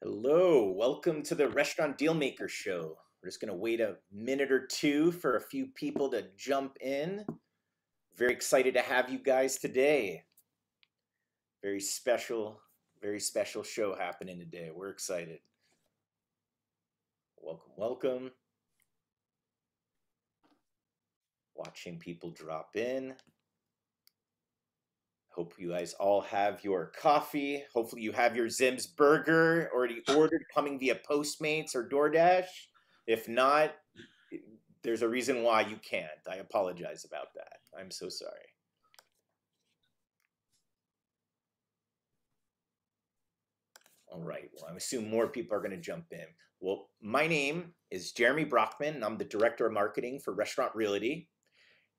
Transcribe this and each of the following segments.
Hello, welcome to the Restaurant Dealmaker Show. We're just going to wait a minute or two for a few people to jump in. Very excited to have you guys today. Very special, very special show happening today. We're excited. Welcome, welcome. Watching people drop in. Hope you guys all have your coffee. Hopefully, you have your Zim's burger already ordered coming via Postmates or DoorDash. If not, there's a reason why you can't. I apologize about that. I'm so sorry. All right. Well, I assume more people are going to jump in. Well, my name is Jeremy Broekman, and I'm the Director of Marketing for Restaurant Realty.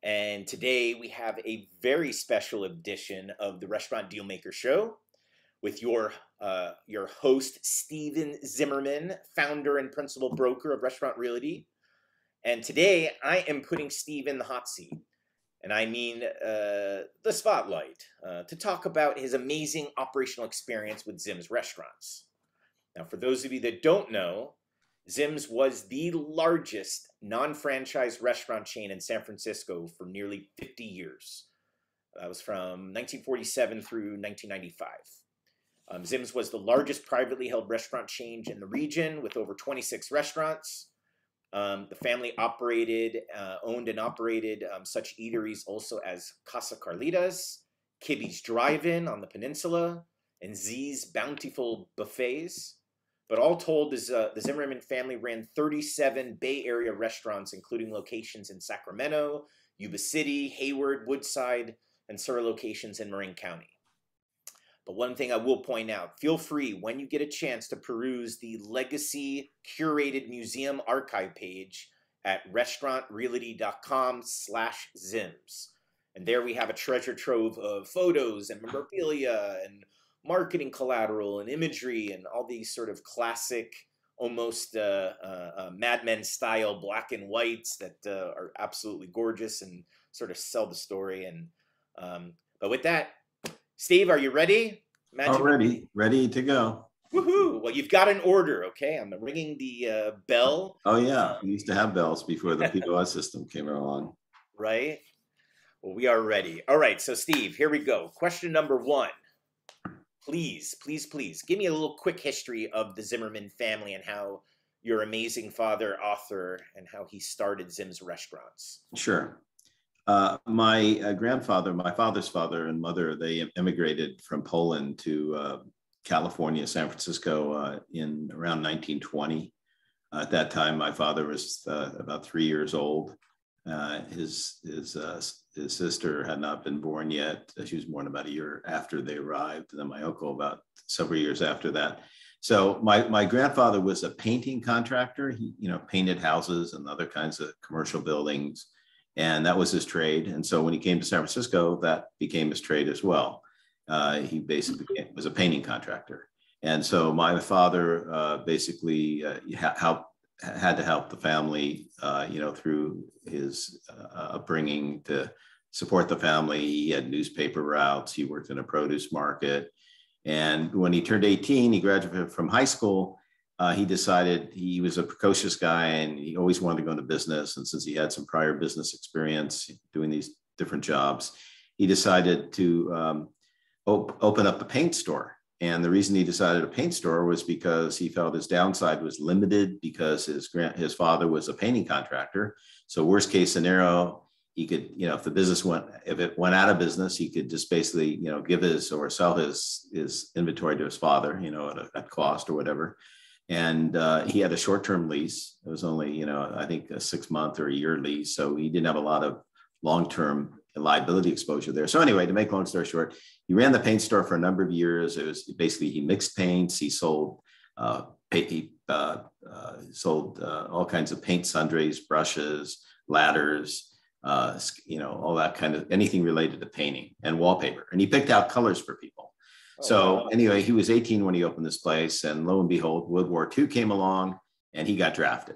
And today we have a very special edition of the Restaurant Dealmaker Show with your uh, your host Steven Zimmerman, founder and principal broker of Restaurant Realty. And today I am putting Steve in the hot seat, and I mean uh, the spotlight, uh, to talk about his amazing operational experience with Zim's restaurants. Now, for those of you that don't know, Zim's was the largest non franchise restaurant chain in San Francisco for nearly 50 years. That was from 1947 through 1995. Um, Zim's was the largest privately held restaurant chain in the region with over 26 restaurants. Um, the family operated, uh, owned, and operated um, such eateries also as Casa Carlitas, Kibby's Drive In on the peninsula, and Z's Bountiful Buffets. But all told, this, uh, the Zimmerman family ran 37 Bay Area restaurants, including locations in Sacramento, Yuba City, Hayward, Woodside, and several locations in Marin County. But one thing I will point out feel free when you get a chance to peruse the Legacy Curated Museum archive page at restaurantrealty.com slash zims. And there we have a treasure trove of photos and memorabilia and marketing collateral and imagery and all these sort of classic, almost uh, uh, uh, Mad Men style black and whites that uh, are absolutely gorgeous and sort of sell the story. And um, but with that, Steve, are you ready? Imagine ready, ready to go. Woohoo! Well, you've got an order, okay? I'm ringing the uh, bell. Oh yeah, we used to have bells before the POS system came along. Right. Well, we are ready. All right, so Steve, here we go. Question number one please, please, please give me a little quick history of the Zimmerman family and how your amazing father, author, and how he started Zim's restaurants. Sure. Uh, my uh, grandfather, my father's father and mother, they immigrated from Poland to uh, California, San Francisco uh, in around 1920. at that time, my father was uh, about three years old. Uh, his his uh, his sister had not been born yet. She was born about a year after they arrived. And then my uncle about several years after that. So my my grandfather was a painting contractor. He you know painted houses and other kinds of commercial buildings, and that was his trade. And so when he came to San Francisco, that became his trade as well. Uh, he basically was a painting contractor. And so my father uh, basically uh, helped had to help the family, uh, you know, through his uh, upbringing to support the family. He had newspaper routes. He worked in a produce market. And when he turned 18, he graduated from high school. Uh, he decided he was a precocious guy and he always wanted to go into business. And since he had some prior business experience doing these different jobs, he decided to um, op- open up a paint store and the reason he decided a paint store was because he felt his downside was limited because his grand, his father was a painting contractor. So worst case scenario, he could, you know, if the business went, if it went out of business, he could just basically, you know, give his or sell his his inventory to his father, you know, at, a, at cost or whatever. And uh, he had a short term lease. It was only, you know, I think a six month or a year lease. So he didn't have a lot of long term liability exposure there. So anyway, to make long story short, he ran the paint store for a number of years. It was basically he mixed paints. He sold uh, he uh, uh, sold uh, all kinds of paint sundries, brushes, ladders, uh, you know, all that kind of anything related to painting and wallpaper. And he picked out colors for people. Oh, so wow. anyway, he was 18 when he opened this place, and lo and behold, World War II came along, and he got drafted.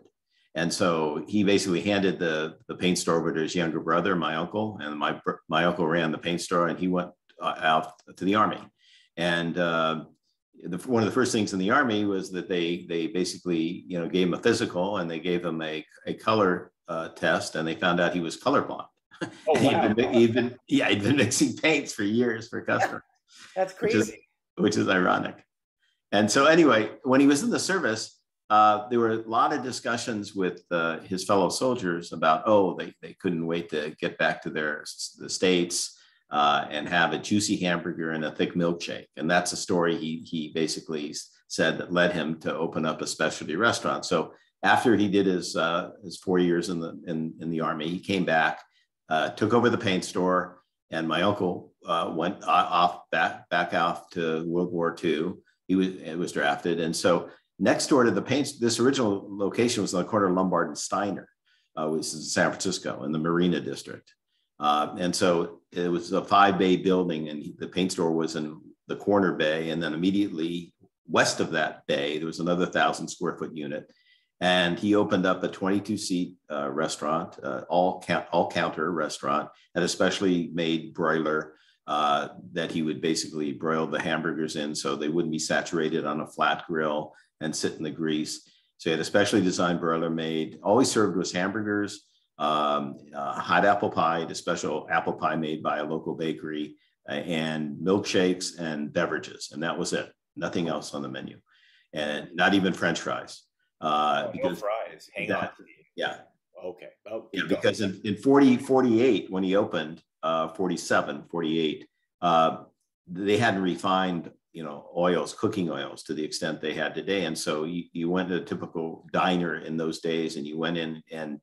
And so he basically handed the, the paint store over to his younger brother, my uncle, and my, my uncle ran the paint store and he went uh, out to the army. And uh, the, one of the first things in the army was that they they basically you know gave him a physical and they gave him a, a color uh, test and they found out he was colorblind. Oh, wow. he'd, been, he'd been, yeah he'd been mixing paints for years for customers. That's crazy. Which is, which is ironic. And so anyway, when he was in the service, uh, there were a lot of discussions with uh, his fellow soldiers about oh they, they couldn't wait to get back to their the states uh, and have a juicy hamburger and a thick milkshake. And that's a story he, he basically said that led him to open up a specialty restaurant. So after he did his, uh, his four years in the, in, in the army, he came back, uh, took over the paint store, and my uncle went off back, back off to World War II. He was, was drafted. And so next door to the paint, this original location was on the corner of Lombard and Steiner, uh, which is in San Francisco in the Marina District. Uh, and so it was a five bay building, and the paint store was in the corner bay. And then immediately west of that bay, there was another thousand square foot unit. And he opened up a 22 seat uh, restaurant, uh, all, all counter restaurant, and especially made broiler uh, that he would basically broil the hamburgers in so they wouldn't be saturated on a flat grill and sit in the grease. So he had a specially designed broiler made. always served was hamburgers, um, uh, hot apple pie, the special apple pie made by a local bakery, uh, and milkshakes and beverages. And that was it. Nothing else on the menu. And not even French fries. Uh, oh, because no fries. Hang that, on. Yeah. Okay. Oh, yeah, because in, in 40, 48, when he opened, uh, 47, 48, uh, they hadn't refined you know oils cooking oils to the extent they had today and so you, you went to a typical diner in those days and you went in and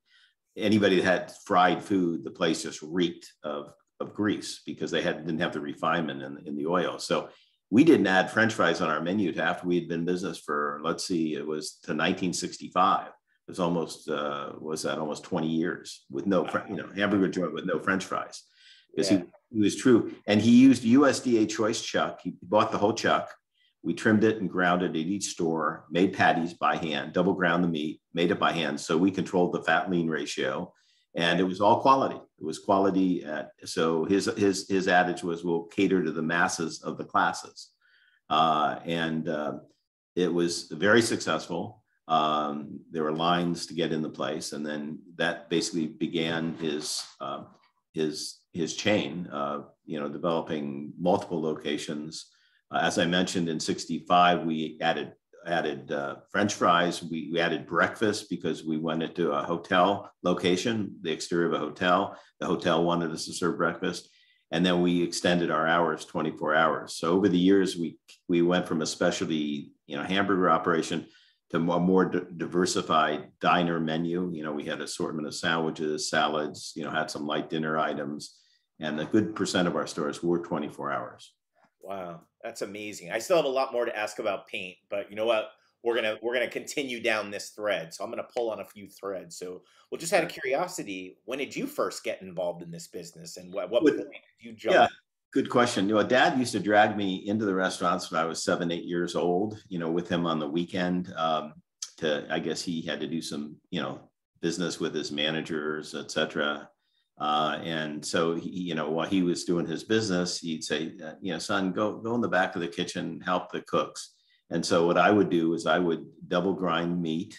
anybody that had fried food, the place just reeked of, of grease because they had, didn't have the refinement in, in the oil. So we didn't add French fries on our menu to after we had been business for, let's see, it was to 1965. It was almost, uh, was that almost 20 years with no, you know, hamburger joint with no French fries because yeah. he, he was true. And he used USDA choice chuck. He bought the whole chuck we trimmed it and ground it at each store, made patties by hand, double ground the meat, made it by hand. So we controlled the fat lean ratio and it was all quality. It was quality. At, so his, his, his adage was we'll cater to the masses of the classes. Uh, and uh, it was very successful. Um, there were lines to get in the place. And then that basically began his, uh, his, his chain, you know, developing multiple locations uh, as I mentioned, in 65, we added added uh, French fries. We, we, added breakfast because we went into a hotel location, the exterior of a hotel. The hotel wanted us to serve breakfast. And then we extended our hours 24 hours. So over the years, we, we went from a specialty, you know, hamburger operation to a more diversified diner menu. You know, we had assortment of sandwiches, salads, you know, had some light dinner items. And a good percent of our stores were 24 hours. Wow, that's amazing. I still have a lot more to ask about paint, but you know what? We're gonna we're gonna continue down this thread. So I'm gonna pull on a few threads. So well, just out of curiosity, when did you first get involved in this business, and what what did you jump? Yeah, good question. You know, Dad used to drag me into the restaurants when I was seven, eight years old. You know, with him on the weekend. Um, to I guess he had to do some you know business with his managers, etc. Uh, and so, he, you know, while he was doing his business, he'd say, uh, you know, son, go go in the back of the kitchen, help the cooks. And so, what I would do is I would double grind meat.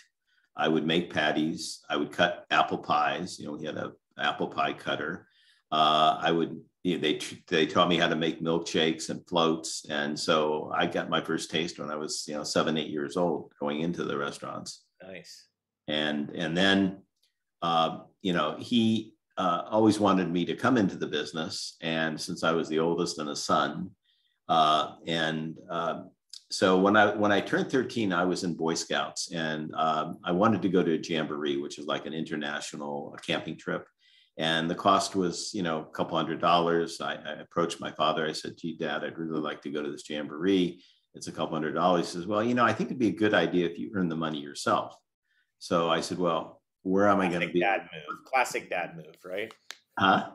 I would make patties. I would cut apple pies. You know, he had a apple pie cutter. Uh, I would. You know, they they taught me how to make milkshakes and floats, and so I got my first taste when I was you know seven eight years old, going into the restaurants. Nice. And and then, uh, you know, he uh, always wanted me to come into the business. And since I was the oldest and a son, uh, and uh, so when I when I turned 13, I was in Boy Scouts, and um, I wanted to go to a jamboree, which is like an international camping trip. And the cost was, you know, a couple hundred dollars. I, I approached my father. I said, "Gee, Dad, I'd really like to go to this jamboree. It's a couple hundred dollars." He says, "Well, you know, I think it'd be a good idea if you earn the money yourself." So I said, "Well, where am classic I going to be? Dad move. Classic dad move, right? Huh?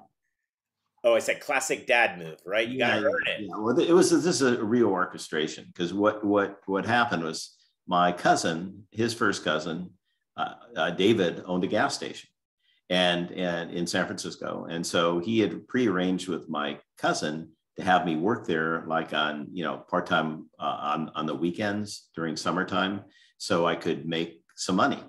Oh, I said classic dad move, right? You yeah, got to earn it. Yeah. Well, it was this is a real orchestration because what what what happened was my cousin, his first cousin, uh, uh, David, owned a gas station, and and in San Francisco, and so he had prearranged with my cousin to have me work there like on you know part-time uh, on on the weekends during summertime so i could make some money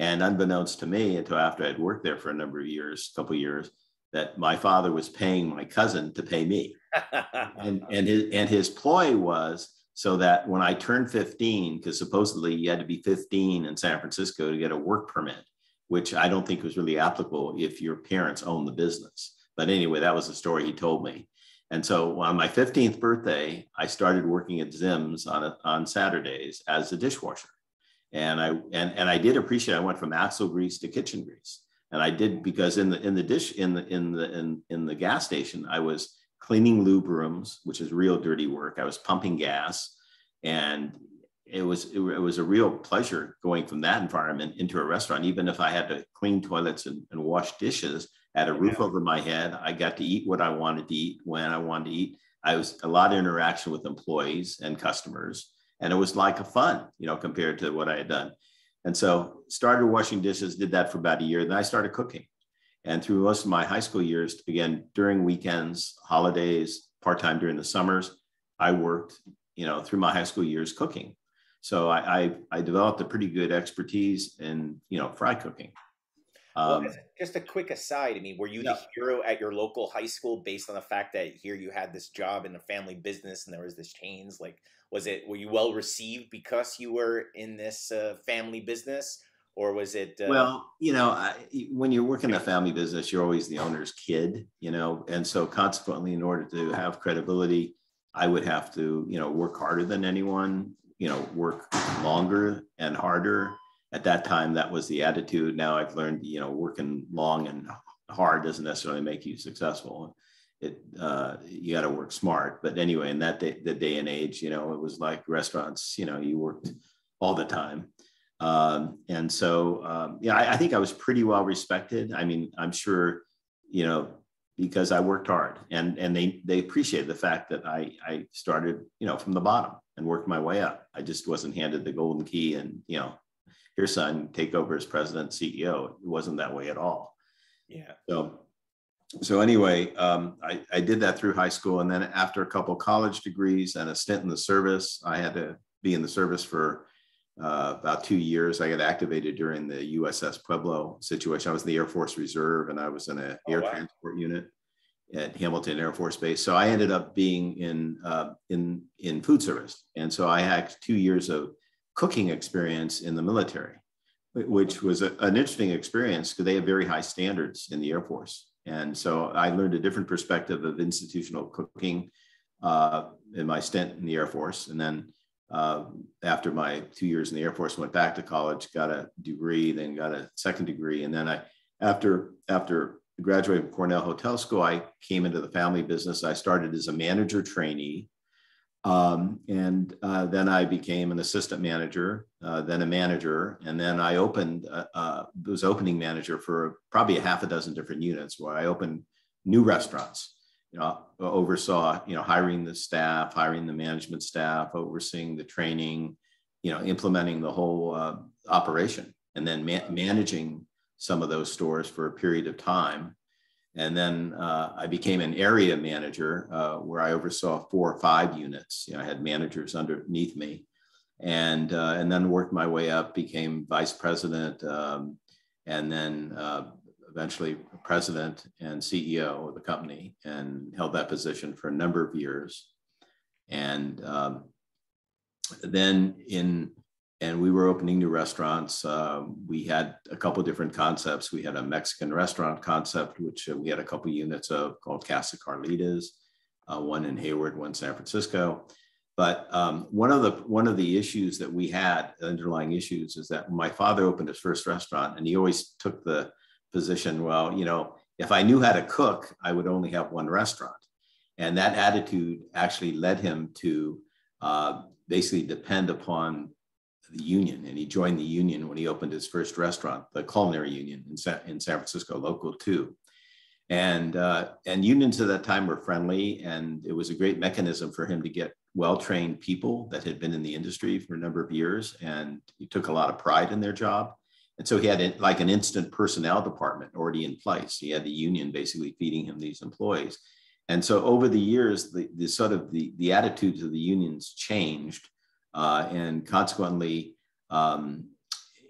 and unbeknownst to me until after i'd worked there for a number of years a couple of years that my father was paying my cousin to pay me. And and his and his ploy was so that when i turned 15 because supposedly you had to be 15 in san francisco to get a work permit which i don't think was really applicable if your parents own the business. But anyway that was the story he told me. And so on my 15th birthday, I started working at Zim's on, a, on Saturdays as a dishwasher. And I and, and I did appreciate I went from axle grease to kitchen grease. And I did because in the in the dish in the in the in, in the gas station, I was cleaning lube rooms, which is real dirty work. I was pumping gas and it was it, was a real pleasure going from that environment into a restaurant even if i had to clean toilets and, and wash dishes had a roof yeah. over my head. I got to eat what I wanted to eat when I wanted to eat. I was a lot of interaction with employees and customers, and it was like a fun, you know, compared to what I had done. And so started washing dishes, did that for about a year. Then I started cooking. And through most of my high school years, again, during weekends, holidays, part-time during the summers, I worked, you know, through my high school years cooking. So I, I, I developed a pretty good expertise in, you know, fry cooking. Um, well, just a quick aside. I mean, were you yeah. the hero at your local high school based on the fact that here you had this job in a family business and there was this chains? Like, was it were you well received because you were in this uh, family business, or was it? Uh... Well, you know, I, when you're working a family business, you're always the owner's kid, you know, and so consequently, in order to have credibility, I would have to, you know, work harder than anyone, you know, work longer and harder. At that time that was the attitude. Now i've learned you know working long and hard doesn't necessarily make you successful it uh, you got to work smart but anyway in that day, the day and age you know it was like restaurants you know you worked all the time um, and so um, yeah I, I, think i was pretty well respected i mean i'm sure you know because i worked hard and and they they appreciated the fact that i i started you know from the bottom and worked my way up i just wasn't handed the golden key and you know your son take over as president CEO. It wasn't that way at all. Yeah. So, so anyway, um, I, I did that through high school. And then after a couple college degrees and a stint in the service, I had to be in the service for uh, about two years. I got activated during the USS Pueblo situation. I was in the Air Force Reserve and I was in an oh, air wow. transport unit at Hamilton Air Force Base. So I ended up being in uh, in in food service, and so I had two years of cooking experience in the military, which was a, an interesting experience because they have very high standards in the Air Force. And so I learned a different perspective of institutional cooking uh, in my stint in the Air Force. And then uh, after my two years in the Air Force, went back to college, got a degree, then got a second degree. And then I, after, after graduating from Cornell Hotel School, I came into the family business. I started as a manager trainee um, and uh, then I became an assistant manager, uh, then a manager, and then I opened, uh, uh, was opening manager for probably a half a dozen different units where I opened new restaurants. You know, oversaw, you know, hiring the staff, hiring the management staff, overseeing the training, you know, implementing the whole uh, operation, and then ma- managing some of those stores for a period of time and then uh, I became an area manager uh, where I oversaw four or five units. You know, I had managers underneath me, and uh, and then worked my way up, became vice president, um, and then uh, eventually president and CEO of the company, and held that position for a number of years. And um, then in and we were opening new restaurants. Uh, we had a couple different concepts. We had a Mexican restaurant concept, which uh, we had a couple units of called Casa Carlitas, uh, one in Hayward, one in San Francisco. But um, one of the one of the issues that we had, underlying issues, is that my father opened his first restaurant, and he always took the position, well, you know, if I knew how to cook, I would only have one restaurant, and that attitude actually led him to uh, basically depend upon the union, and he joined the union when he opened his first restaurant, the Culinary Union in San, in San Francisco, local two. And uh, and unions at that time were friendly, and it was a great mechanism for him to get well-trained people that had been in the industry for a number of years, and he took a lot of pride in their job. And so he had like an instant personnel department already in place. He had the union basically feeding him these employees. And so over the years, the, the sort of the, the attitudes of the unions changed. Uh, and consequently, um,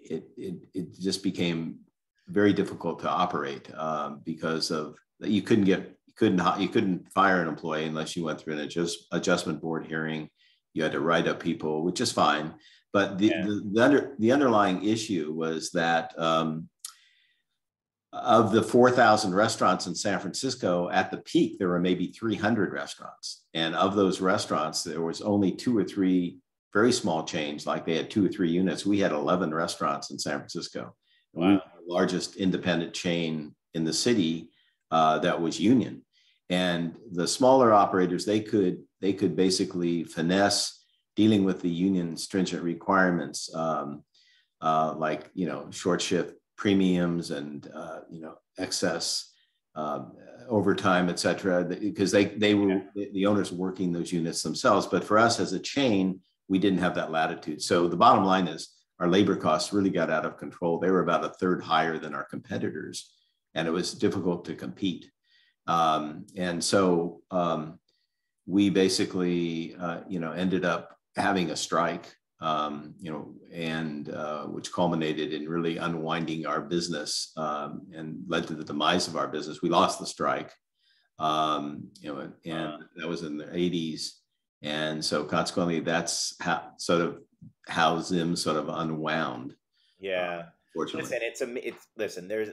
it, it, it just became very difficult to operate uh, because of you couldn't get you couldn't you couldn't fire an employee unless you went through an adjust, adjustment board hearing. You had to write up people, which is fine. But the, yeah. the, the, under, the underlying issue was that um, of the 4,000 restaurants in San Francisco, at the peak, there were maybe 300 restaurants. And of those restaurants, there was only two or three very small chains, like they had two or three units. We had 11 restaurants in San Francisco. Wow. We the largest independent chain in the city uh, that was union. And the smaller operators, they could they could basically finesse dealing with the union stringent requirements, um, uh, like you know short shift premiums and uh, you know excess um, overtime, et cetera, because they they were the owners working those units themselves. But for us as a chain, we didn't have that latitude. So the bottom line is our labor costs really got out of control. They were about a third higher than our competitors, and it was difficult to compete. Um, and so um, we basically, uh, you know, ended up having a strike um, you know, and uh, which culminated in really unwinding our business um, and led to the demise of our business. We lost the strike, um, you know, and that was in the 80s. And so consequently, that's how sort of how Zim sort of unwound. Yeah. Uh, fortunately. Listen, it's a, it's, listen, there's,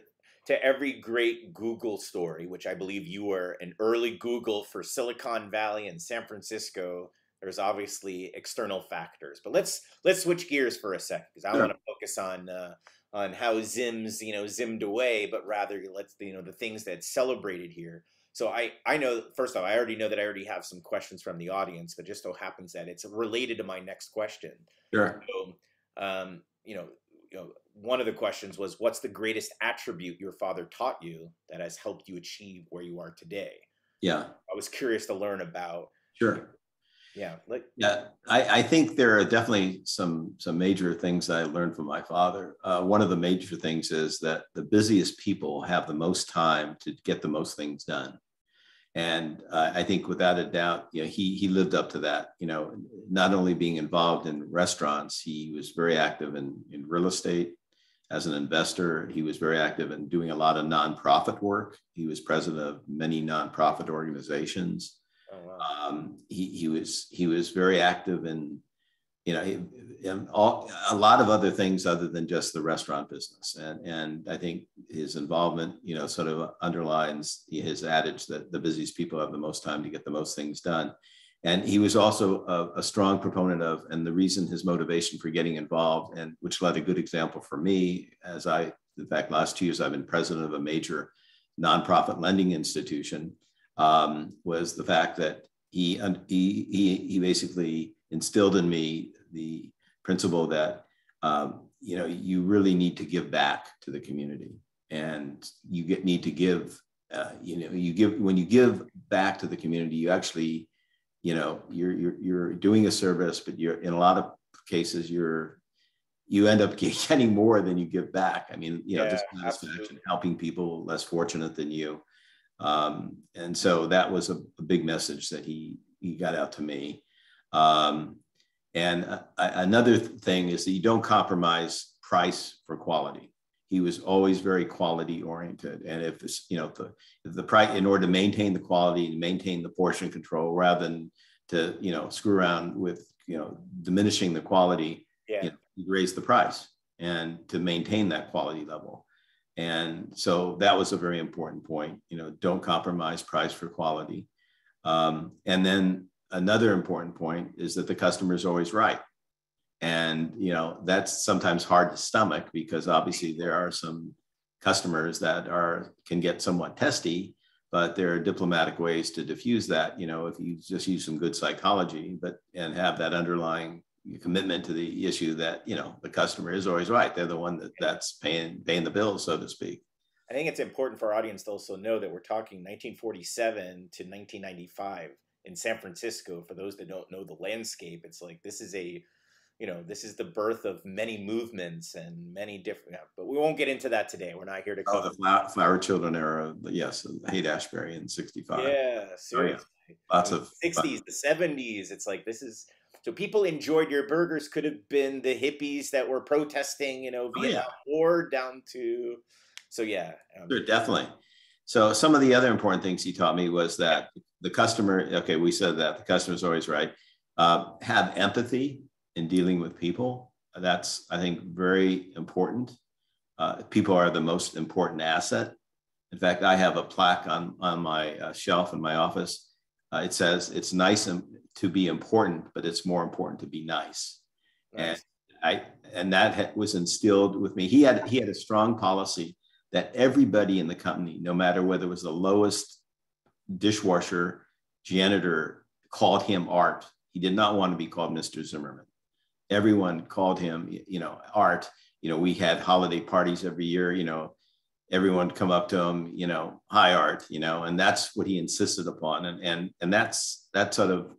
to every great Google story, which I believe you were an early Google for Silicon Valley and San Francisco there's obviously external factors, but let's let's switch gears for a second because I sure. want to focus on uh, on how Zim's you know zimmed away, but rather let's you know the things that celebrated here. So I I know first off I already know that I already have some questions from the audience, but just so happens that it's related to my next question. Sure. So, um, you know, you know, one of the questions was, what's the greatest attribute your father taught you that has helped you achieve where you are today? Yeah. I was curious to learn about. Sure yeah like yeah I, I think there are definitely some some major things i learned from my father uh, one of the major things is that the busiest people have the most time to get the most things done and uh, i think without a doubt you know he he lived up to that you know not only being involved in restaurants he was very active in in real estate. As an investor he was very active in doing a lot of nonprofit work. He was president of many nonprofit organizations. Oh, wow. um, he, he was he was very active in you know all, a lot of other things other than just the restaurant business. And and I think his involvement you know sort of underlines his adage that the busiest people have the most time to get the most things done. And he was also a, a, strong proponent of and the reason his motivation for getting involved and which led a good example for me as i in fact last two years i've been president of a major nonprofit lending institution um, was the fact that he, he, he basically instilled in me the principle that, um, you know, you really need to give back to the community and you get, need to give, uh, you know, you give, when you give back to the community, you actually, you know, you're, you're, you're doing a service, but you're in a lot of cases, you're, you end up getting more than you give back. I mean, you know, yeah, just satisfaction, helping people less fortunate than you. Um, and so that was a, a, big message that he, he got out to me. Um, and uh, another thing is that you don't compromise price for quality. He was always very quality oriented. And if it's, you know, the, the price, in order to maintain the quality and maintain the portion control rather than to, you know, screw around with, you know, diminishing the quality, yeah. you know, raise the price and to maintain that quality level. And so that was a very important point. You know, don't compromise price for quality. Um, and then another important point is that the customer is always right. And you know that's sometimes hard to stomach because obviously there are some customers that are can get somewhat testy, but there are diplomatic ways to diffuse that. You know, if you just use some good psychology, but and have that underlying commitment to the issue that you know the customer is always right they're the one that that's paying paying the bill so to speak i think it's important for our audience to also know that we're talking 1947 to 1995 in san francisco for those that don't know the landscape it's like this is a you know this is the birth of many movements and many different yeah, but we won't get into that today we're not here to cover oh, the flower, flower children era yes haight ashbury in 65 yeah seriously oh, yeah. lots of 60s fun. the 70s it's like this is so people enjoyed your burgers could have been the hippies that were protesting you know vietnam oh, yeah. war down to so yeah um, sure, definitely so some of the other important things he taught me was that the customer okay we said that the customer is always right uh, have empathy in dealing with people. That's, I think, very important. Uh, people are the most important asset. In fact, I have a plaque on, on my uh, shelf in my office. Uh, it says, it's nice to be important, but it's more important to be nice. nice. And I, and that was instilled with me. He had, he had a strong policy that everybody in the company, no matter whether it was the lowest dishwasher, janitor, called him Art. He did not want to be called Mr. Zimmerman everyone called him, you know, art. You know, we had holiday parties every year, you know, everyone come up to him, you know, hi art, you know, and that's what he insisted upon. And and and that's that sort of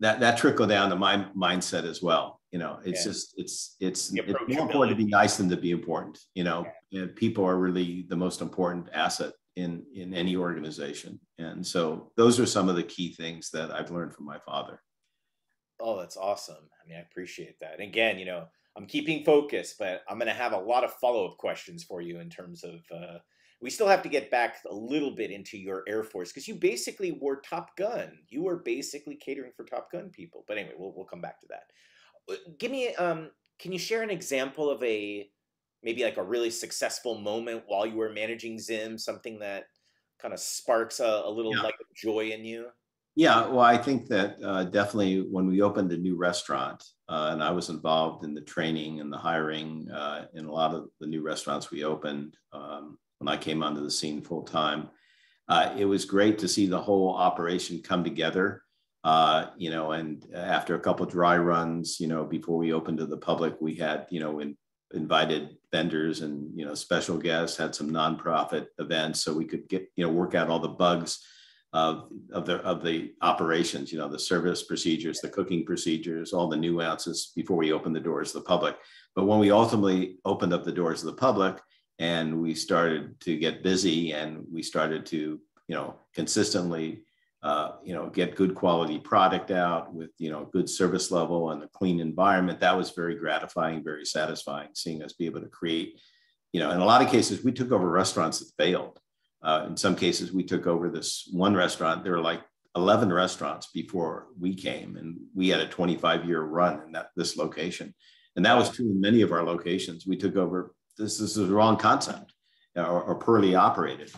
that that trickled down to my mindset as well. You know, it's yeah. just it's it's, it's more important to be nice than to be important. You know, yeah. and people are really the most important asset in in any organization. And so those are some of the key things that I've learned from my father. Oh, that's awesome. I mean, I appreciate that. And again, you know, I'm keeping focus, but I'm going to have a lot of follow up questions for you in terms of. Uh, we still have to get back a little bit into your Air Force because you basically were Top Gun. You were basically catering for Top Gun people. But anyway, we'll we'll come back to that. Uh, give me um, can you share an example of a maybe like a really successful moment while you were managing Zim, something that kind of sparks a, a little yeah. light of joy in you? Yeah, well, I think that uh, definitely when we opened a new restaurant, uh, and I was involved in the training and the hiring uh, in a lot of the new restaurants we opened um, when I came onto the scene full time. Uh, it was great to see the whole operation come together. Uh, you know, and after a couple dry runs, you know, before we opened to the public, we had, you know, in, invited vendors and you know special guests, had some nonprofit events, so we could get, you know, work out all the bugs of, of the of the operations, you know, the service procedures, the cooking procedures, all the nuances before we open the doors to the public. But when we ultimately opened up the doors to the public and we started to get busy and we started to, you know, consistently, uh, you know, get good quality product out with, you know, good service level and a clean environment, that was very gratifying, very satisfying, seeing us be able to create, you know, in a lot of cases, we took over restaurants that failed uh, in some cases, we took over this one restaurant. There were like 11 restaurants before we came, and we had a 25 year run in that this location. And that was true in many of our locations. We took over, this, this is the wrong concept or, or poorly operated.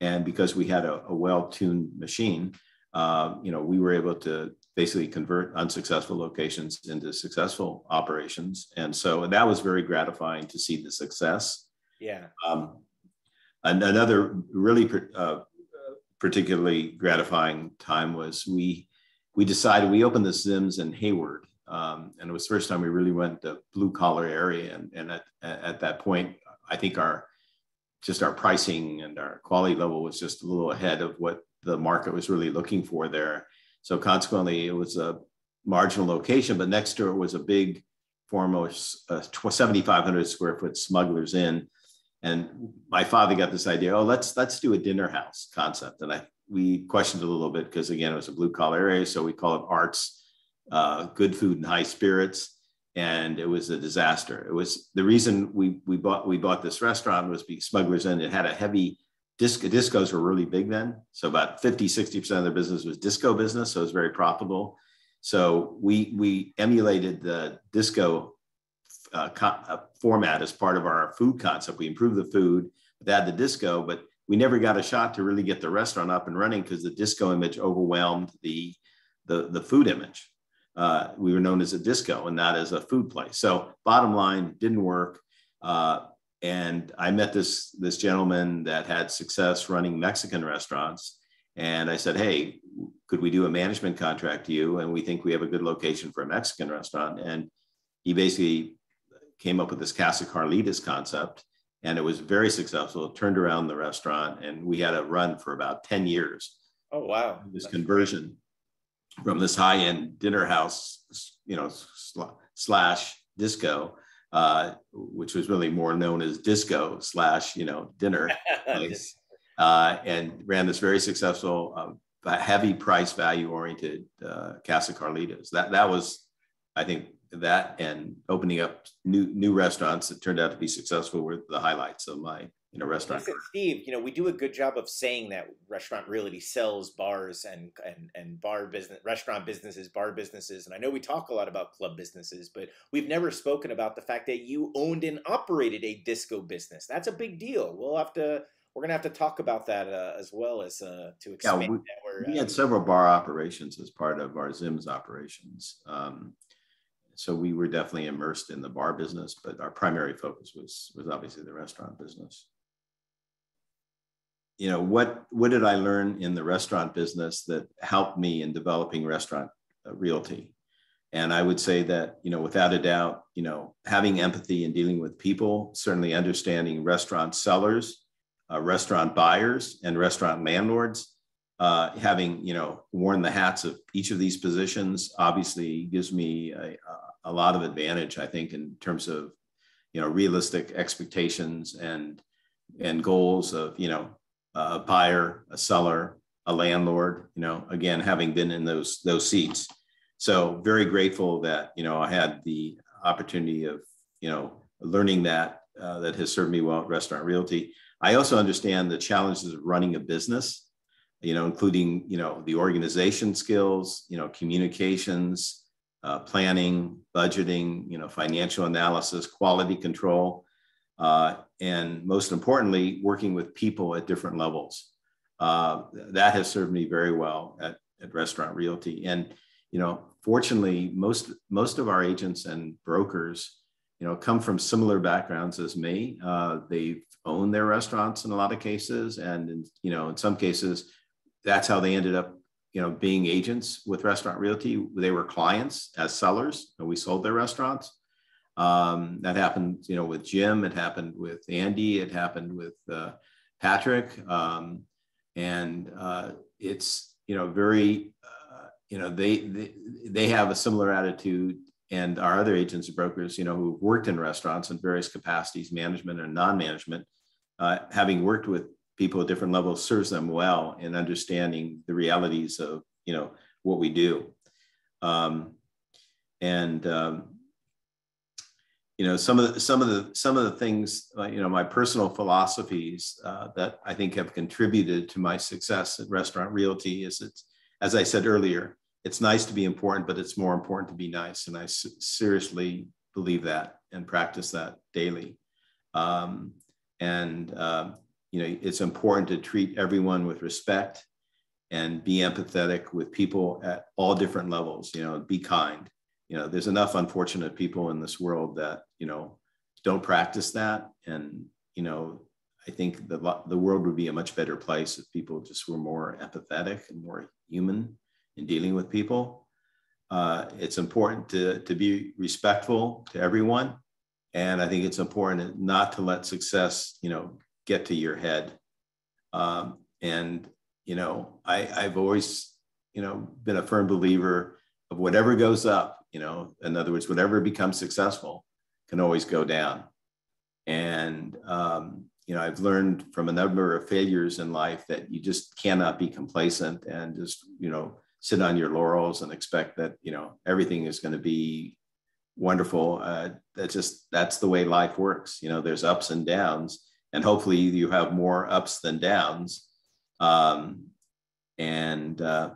And because we had a, a well tuned machine, uh, you know, we were able to basically convert unsuccessful locations into successful operations. And so that was very gratifying to see the success. Yeah. Um, and another really uh, particularly gratifying time was we we decided we opened the Zims in Hayward, um, and it was the first time we really went to blue collar area. And, and at, at that point, I think our just our pricing and our quality level was just a little ahead of what the market was really looking for there. So consequently, it was a marginal location, but next door was a big, foremost uh, 7,500 square foot Smuggler's Inn and my father got this idea, oh, let's let's do a dinner house concept. And I we questioned a little bit because again, it was a blue collar area, so we call it arts, uh, good food and high spirits. And it was a disaster. It was the reason we we bought we bought this restaurant was because Smugglers Inn. It had a heavy disco discos were really big then. So about 50, 60% of their business was disco business. So it was very profitable. So we we emulated the disco uh, co- uh, format as part of our food concept. We improved the food, but had the disco, but we never got a shot to really get the restaurant up and running because the disco image overwhelmed the the, the food image. Uh, we were known as a disco and not as a food place. So bottom line, didn't work. Uh, and I met this this gentleman that had success running Mexican restaurants, and I said, "Hey, could we do a management contract to you? And we think we have a good location for a Mexican restaurant." And he basically came up with this Casa Carlitas concept, and it was very successful. It turned around the restaurant, and we had a run for about 10 years. Oh, wow. This That's conversion great. from this high end dinner house, you know, slash disco, uh, which was really more known as disco slash, you know, dinner place, uh, and ran this very successful, uh, heavy price value oriented uh, Casa Carlitos. That that was, I think, that and opening up new new restaurants that turned out to be successful were the highlights of my you know restaurant. Listen, Steve, you know we do a good job of saying that Restaurant Realty sells bars and and and bar business, restaurant businesses, bar businesses, and I know we talk a lot about club businesses, but we've never spoken about the fact that you owned and operated a disco business. That's a big deal. We'll have to. We're gonna have to talk about that uh, as well as uh, to expand. Yeah, we, we, had uh, several bar operations as part of our Zim's operations. Um, so we were definitely immersed in the bar business, but our primary focus was was obviously the restaurant business. You know what what did I learn in the restaurant business that helped me in developing restaurant uh, realty? And I would say that you know without a doubt, you know having empathy and dealing with people, certainly understanding restaurant sellers, uh, restaurant buyers, and restaurant landlords uh, having you know worn the hats of each of these positions obviously gives me a, a lot of advantage i think in terms of you know realistic expectations and and goals of you know a buyer a seller a landlord you know again having been in those those seats. So very grateful that you know i had the opportunity of you know learning that uh, that has served me well at restaurant realty. I also understand the challenges of running a business you know, including, you know, the organization skills, you know, communications, uh, planning, budgeting, you know, financial analysis, quality control, uh, and most importantly, working with people at different levels. Uh, that has served me very well at, at Restaurant Realty. And, you know, fortunately, most, most of our agents and brokers, you know, come from similar backgrounds as me. Uh, they've owned their restaurants in a lot of cases. And, in, you know, in some cases, that's how they ended up you know being agents with restaurant realty they were clients as sellers and we sold their restaurants um, that happened you know with jim it happened with andy it happened with uh, patrick um, and uh, it's you know very uh, you know they, they they have a similar attitude and our other agents and brokers you know who've worked in restaurants in various capacities management and non-management uh, having worked with people at different levels serves them well in understanding the realities of you know what we do. Um, and um, you know some of the some of the some of the things you know my personal philosophies uh, that i think have contributed to my success at restaurant realty is it's as i said earlier it's nice to be important but it's more important to be nice and I seriously believe that and practice that daily um, and uh, you know, it's important to treat everyone with respect and be empathetic with people at all different levels, you know, be kind. You know, there's enough unfortunate people in this world that, you know, don't practice that. And, you know, I think the, the world would be a much better place if people just were more empathetic and more human in dealing with people. Uh, it's important to, to be respectful to everyone. And I think it's important not to let success, you know, get to your head. Um, and, you know, I, I've always, you know, been a firm believer of whatever goes up, you know, in other words, whatever becomes successful can always go down. And, um, you know, I've learned from a number of failures in life that you just cannot be complacent and just, you know, sit on your laurels and expect that, you know, everything is going to be wonderful. Uh, that's just, that's the way life works. You know, there's ups and downs and hopefully you have more ups than downs. Um, and uh,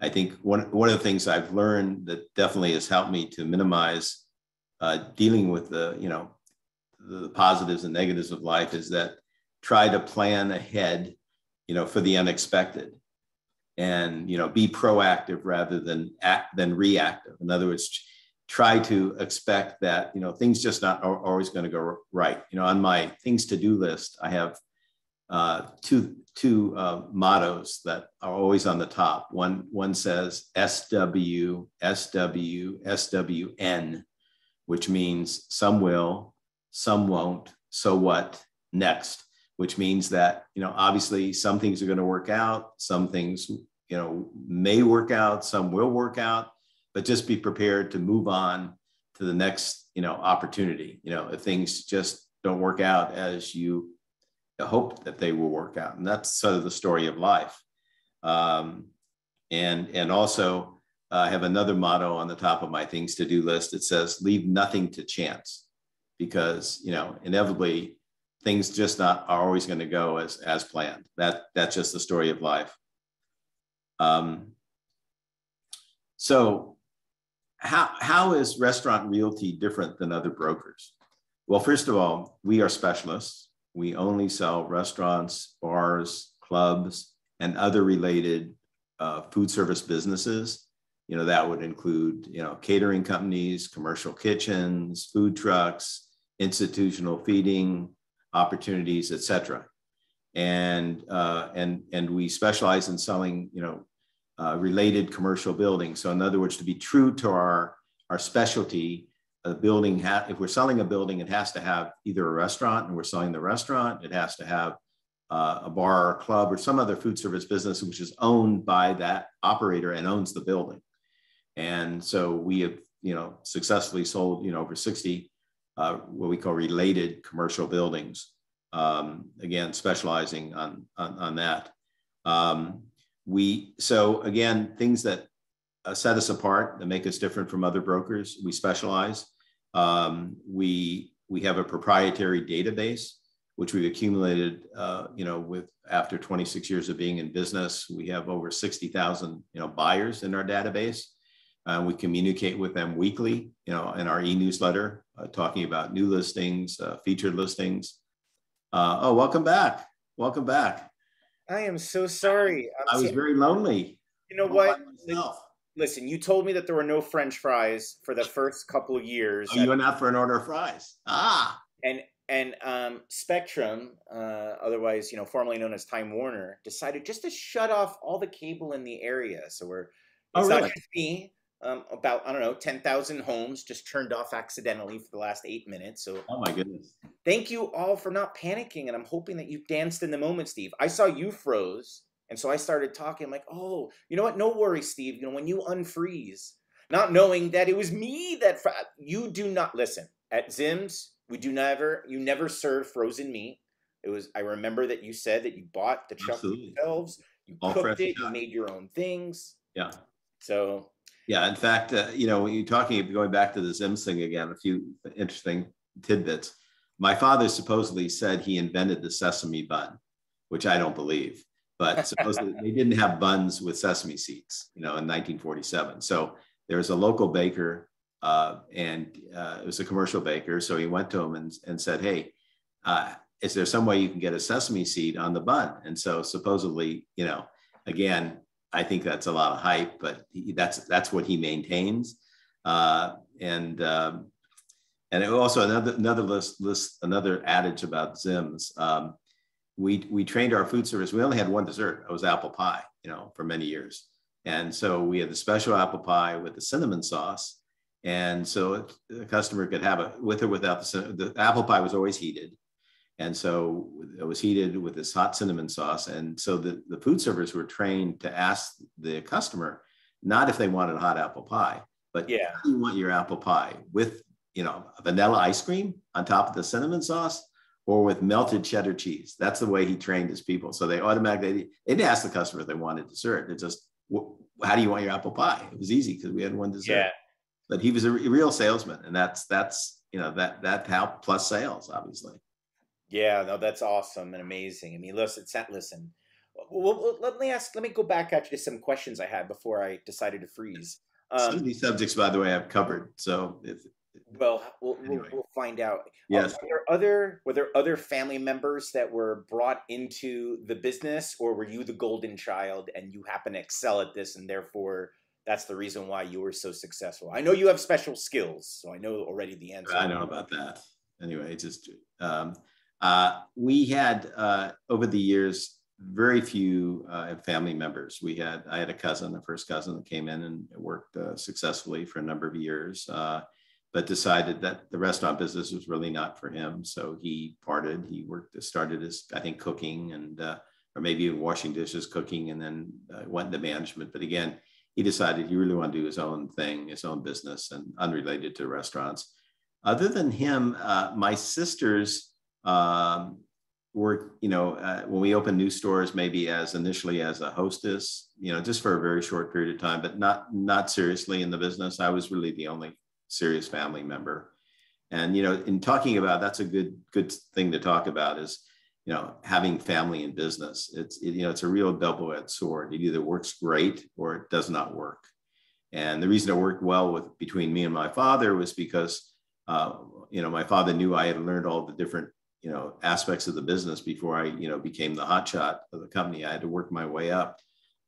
I think one, one of the things I've learned that definitely has helped me to minimize uh, dealing with the, you know, the positives and negatives of life is that try to plan ahead, you know, for the unexpected and, you know, be proactive rather than act than reactive. In other words, try to expect that you know things just not are always going to go right you know on my things to do list i have uh, two two uh, mottos that are always on the top. One one says sw sw swn which means some will some won't so what next which means that you know obviously some things are going to work out some things you know may work out some will work out but just be prepared to move on to the next you know opportunity. You know if things just don't work out as you hope that they will work out and that's sort of the story of life um, and and also uh, I have another motto on the top of my things to do list. It says, leave nothing to chance because, you know, inevitably things just not are always going to go as, as planned. That, that's just the story of life. Um, so how, how is restaurant realty different than other brokers? Well, first of all, we are specialists. We only sell restaurants, bars, clubs, and other related uh, food service businesses. You know that would include you know catering companies commercial kitchens food trucks institutional feeding opportunities etc and uh, and and we specialize in selling you know uh, related commercial buildings. So in other words to be true to our our specialty a building ha- if we're selling a building it has to have either a restaurant and we're selling the restaurant it has to have uh, a bar or a club or some other food service business which is owned by that operator and owns the building and so we have, you know, successfully sold, you know, over 60 uh, what we call related commercial buildings. Um, again, specializing on on, on that. Um, we so again things that uh, set us apart that make us different from other brokers. We specialize. Um, we we have a proprietary database which we've accumulated, uh, you know, with after 26 years of being in business. We have over 60,000, you know, buyers in our database. Uh, we communicate with them weekly, you know, in our e-newsletter, uh, talking about new listings, uh, featured listings. Uh, oh, welcome back. Welcome back. I am so sorry. I'm i was very lonely. You know what? Listen, you told me that there were no French fries for the first couple of years. Oh, you went out for an order of fries. Ah. And and um, Spectrum, uh, otherwise you know formerly known as Time Warner, decided just to shut off all the cable in the area. So we're oh, it's really? not just me um, about I don't know ten thousand homes just turned off accidentally for the last eight minutes. So oh my goodness! Thank you all for not panicking, and I'm hoping that you danced in the moment, Steve. I saw you froze, and so I started talking. I'm like, oh, you know what? No worry, Steve. You know when you unfreeze, not knowing that it was me that fr- you do not listen at Zim's. We do never you never serve frozen meat. It was I remember that you said that you bought the chuck yourselves, you all cooked it, you made your own things. Yeah. So yeah, in fact, uh, you know, when you're talking, going back to the Zims thing again, a few interesting tidbits. My father supposedly said he invented the sesame bun, which I don't believe, but supposedly they didn't have buns with sesame seeds, you know, in 1947. So there was a local baker, uh, and uh, it was a commercial baker. So he went to him and, and said, Hey, uh, is there some way you can get a sesame seed on the bun? And so supposedly, you know, again, I think that's a lot of hype, but he, that's that's what he maintains. Uh, and um, and also another another list, list another adage about Zims. Um, we we trained our food service. We only had one dessert. It was apple pie, you know, for many years. And so we had the special apple pie with the cinnamon sauce. And so the customer could have it with or without the the apple pie was always heated. And so it was heated with this hot cinnamon sauce. And so the, the food servers were trained to ask the customer, not if they wanted a hot apple pie, but yeah, you want your apple pie with, you know, vanilla ice cream on top of the cinnamon sauce or with melted cheddar cheese. That's the way he trained his people. So they automatically, they didn't ask the customer if they wanted dessert. It just, how do you want your apple pie? It was easy because we had one dessert. Yeah. But he was a real salesman. And that's, that's, you know, that, that helped plus sales, obviously. Yeah, no, that's awesome and amazing. I mean, listen, listen. Well, let me ask. Let me go back actually to some questions I had before I decided to freeze. Um, some of these subjects, by the way, I've covered. So, if, well, we'll, anyway. we'll, we'll, find out. Yes. Um, were there other were there other family members that were brought into the business, or were you the golden child and you happen to excel at this, and therefore that's the reason why you were so successful? I know you have special skills, so I know already the answer. I know about that. Anyway, just um, uh, we had uh, over the years very few uh, family members. We had I had a cousin, the first cousin that came in and worked uh, successfully for a number of years, uh, but decided that the restaurant business was really not for him. So he parted. He worked started his, I think cooking and uh, or maybe even washing dishes, cooking, and then went into management. But again, he decided he really wanted to do his own thing, his own business, and unrelated to restaurants. Other than him, uh, my sisters um, work, you know, uh, when we opened new stores, maybe as initially as a hostess, you know, just for a very short period of time, but not not seriously in the business. I was really the only serious family member. And you know, in talking about that's a good good thing to talk about is you know having family in business. It's it, you know it's a real double-edged sword. It either works great or it does not work. And the reason it worked well with between me and my father was because uh, you know my father knew I had learned all the different you know aspects of the business before I you know became the hotshot of the company. I had to work my way up,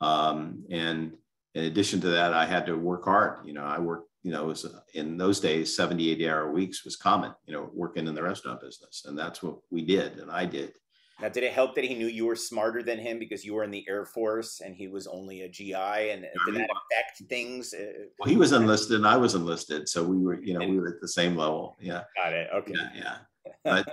um, and in addition to that, I had to work hard. You know, I worked. You know, was in those days, 70, 80 hour weeks was common. You know, working in the restaurant business, and that's what we did, and I did. Now, did it help that he knew you were smarter than him because you were in the Air Force and he was only a GI? And did that affect things? Uh, well, he was enlisted and I was enlisted, so we were, you know, we were at the same level. Yeah. Got it. Okay. Yeah. yeah but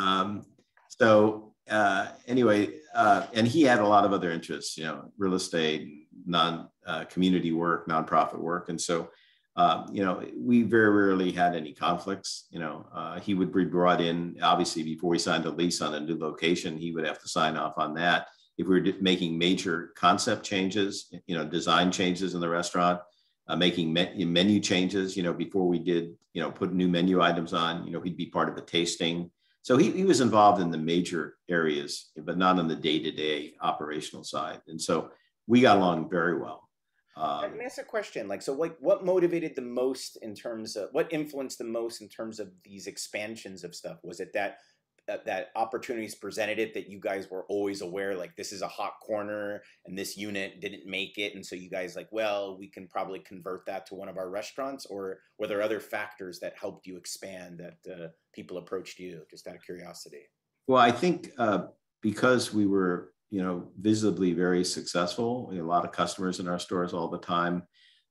um, so uh, anyway, uh, and he had a lot of other interests, you know, real estate, non uh, community work, nonprofit work, and so. Um, you know, we very rarely had any conflicts. You know, uh, he would be brought in, obviously, before we signed a lease on a new location, he would have to sign off on that. If we were making major concept changes, you know, design changes in the restaurant, uh, making me- menu changes. You know, before we did, you know, put new menu items on, you know, he'd be part of a tasting. So he, he was involved in the major areas, but not on the day to day operational side. And so we got along very well. Um, Let me ask a question. Like, so, like, what motivated the most in terms of what influenced the most in terms of these expansions of stuff? Was it that that, that opportunities presented it that you guys were always aware like this is a hot corner and this unit didn't make it and so you guys like well we can probably convert that to one of our restaurants or were there other factors that helped you expand that uh, people approached you just out of curiosity well i think uh, because we were you know visibly very successful. A lot of customers in our stores all the time.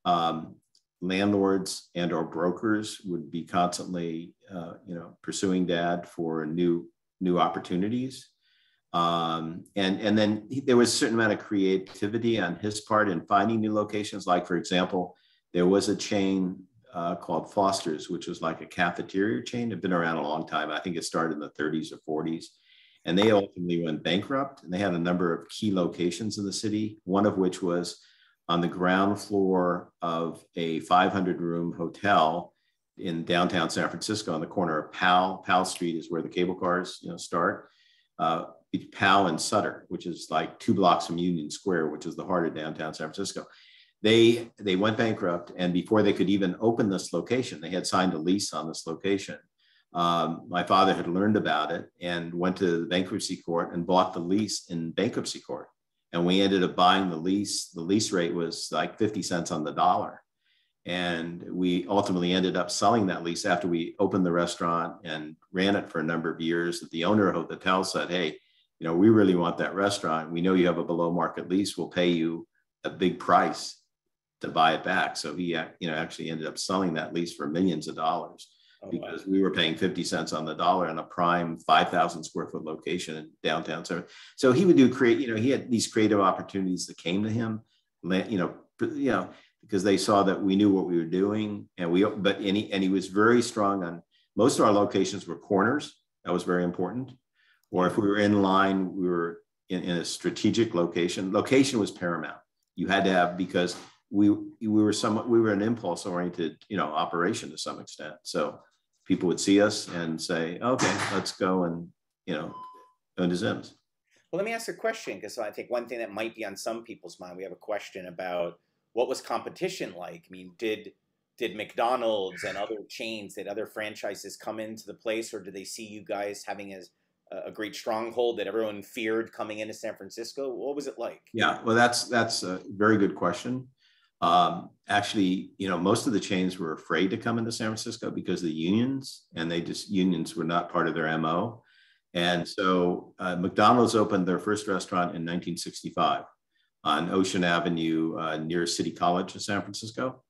Um, landlords and or brokers would be constantly uh, you know pursuing dad for new new opportunities. Um, and and then there was a certain amount of creativity on his part in finding new locations. Like for example there was a chain uh, called foster's which was like a cafeteria chain. Had been around a long time. I think it started in the 30s or 40s and they ultimately went bankrupt and they had a number of key locations in the city one of which was on the ground floor of a 500 room hotel in downtown San Francisco on the corner of Powell. Powell Street is where the cable cars you know, start. Uh, Powell and Sutter, which is like two blocks from Union Square, which is the heart of downtown San Francisco. They, they went bankrupt, and before they could even open this location, they had signed a lease on this location. Um, my father had learned about it and went to the bankruptcy court and bought the lease in bankruptcy court and we ended up buying the lease. The lease rate was like 50 cents on the dollar. And we ultimately ended up selling that lease after we opened the restaurant and ran it for a number of years. That the owner of the hotel said, Hey, you know, we really want that restaurant. We know you have a below market lease. We'll pay you a big price to buy it back. So he, you know, actually ended up selling that lease for millions of dollars oh, because we were paying 50 cents on the dollar in a prime 5,000 square foot location in downtown. So, so he would do create, you know, he had these creative opportunities that came to him, you know, you know, because they saw that we knew what we were doing and we, but, and and he was very strong on most of our locations were corners. That was very important. Or if we were in line, we were in, in a strategic location. Location was paramount. You had to have, because we we were somewhat we were an impulse oriented you know operation to some extent so people would see us and say, okay, let's go and, you know, go to Zim's. Well, let me ask a question because I think one thing that might be on some people's mind, we have a question about what was competition like? I mean, did did McDonald's and other chains, did other franchises come into the place, or did they see you guys having as a great stronghold that everyone feared coming into San Francisco? What was it like? Yeah, well, that's that's a very good question. Um, actually, you know, most of the chains were afraid to come into San Francisco because of the unions, and they just unions were not part of their mo. And so uh, McDonald's opened their first restaurant in 1965 on Ocean Avenue uh, near City College in San Francisco.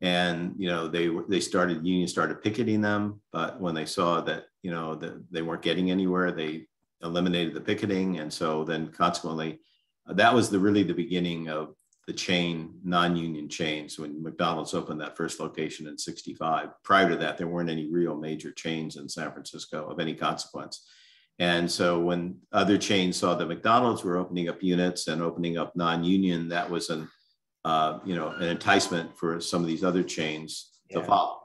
And you know they they started unions started picketing them, but when they saw that you know that they weren't getting anywhere, they eliminated the picketing, and so then consequently, uh, that was the really the beginning of the chain, non-union chains. When McDonald's opened that first location in 65, prior to that, there weren't any real major chains in San Francisco of any consequence. And so when other chains saw that McDonald's were opening up units and opening up non-union, that was an, uh, you know, an enticement for some of these other chains yeah. to follow.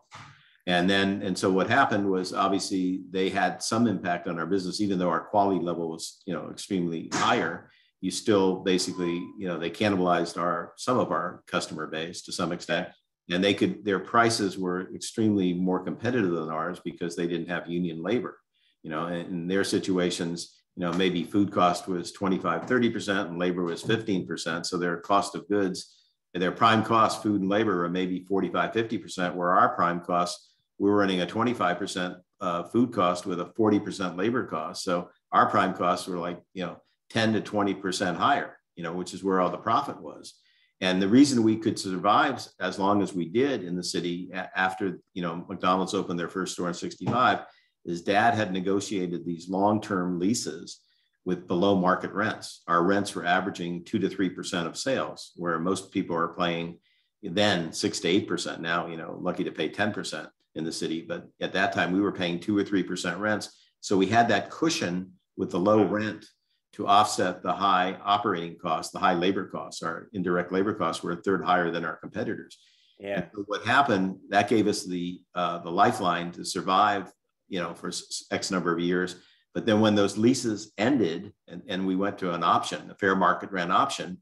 And then, and so what happened was obviously they had some impact on our business, even though our quality level was, you know, extremely higher. You still basically, you know, they cannibalized our some of our customer base to some extent, and they could their prices were extremely more competitive than ours because they didn't have union labor. You know, in their situations, you know, maybe food cost was 25, 30%, and labor was 15%. So their cost of goods, their prime cost, food and labor, are maybe 45, 50%, where our prime cost, we were running a 25% uh, food cost with a 40% labor cost. So our prime costs were like, you know, 10 to 20% higher, you know, which is where all the profit was. And the reason we could survive as long as we did in the city after, you know, McDonald's opened their first store in 65 is dad had negotiated these long-term leases with below market rents. Our rents were averaging two to 3% of sales, where most people are paying then six to 8%. Now, you know, lucky to pay 10% in the city, but at that time we were paying two or three percent rents. So we had that cushion with the low rent to offset the high operating costs, the high labor costs. Our indirect labor costs were a third higher than our competitors. Yeah. So what happened? That gave us the uh, the lifeline to survive, you know, for X number of years. But then when those leases ended and, and we went to an option, a fair market rent option,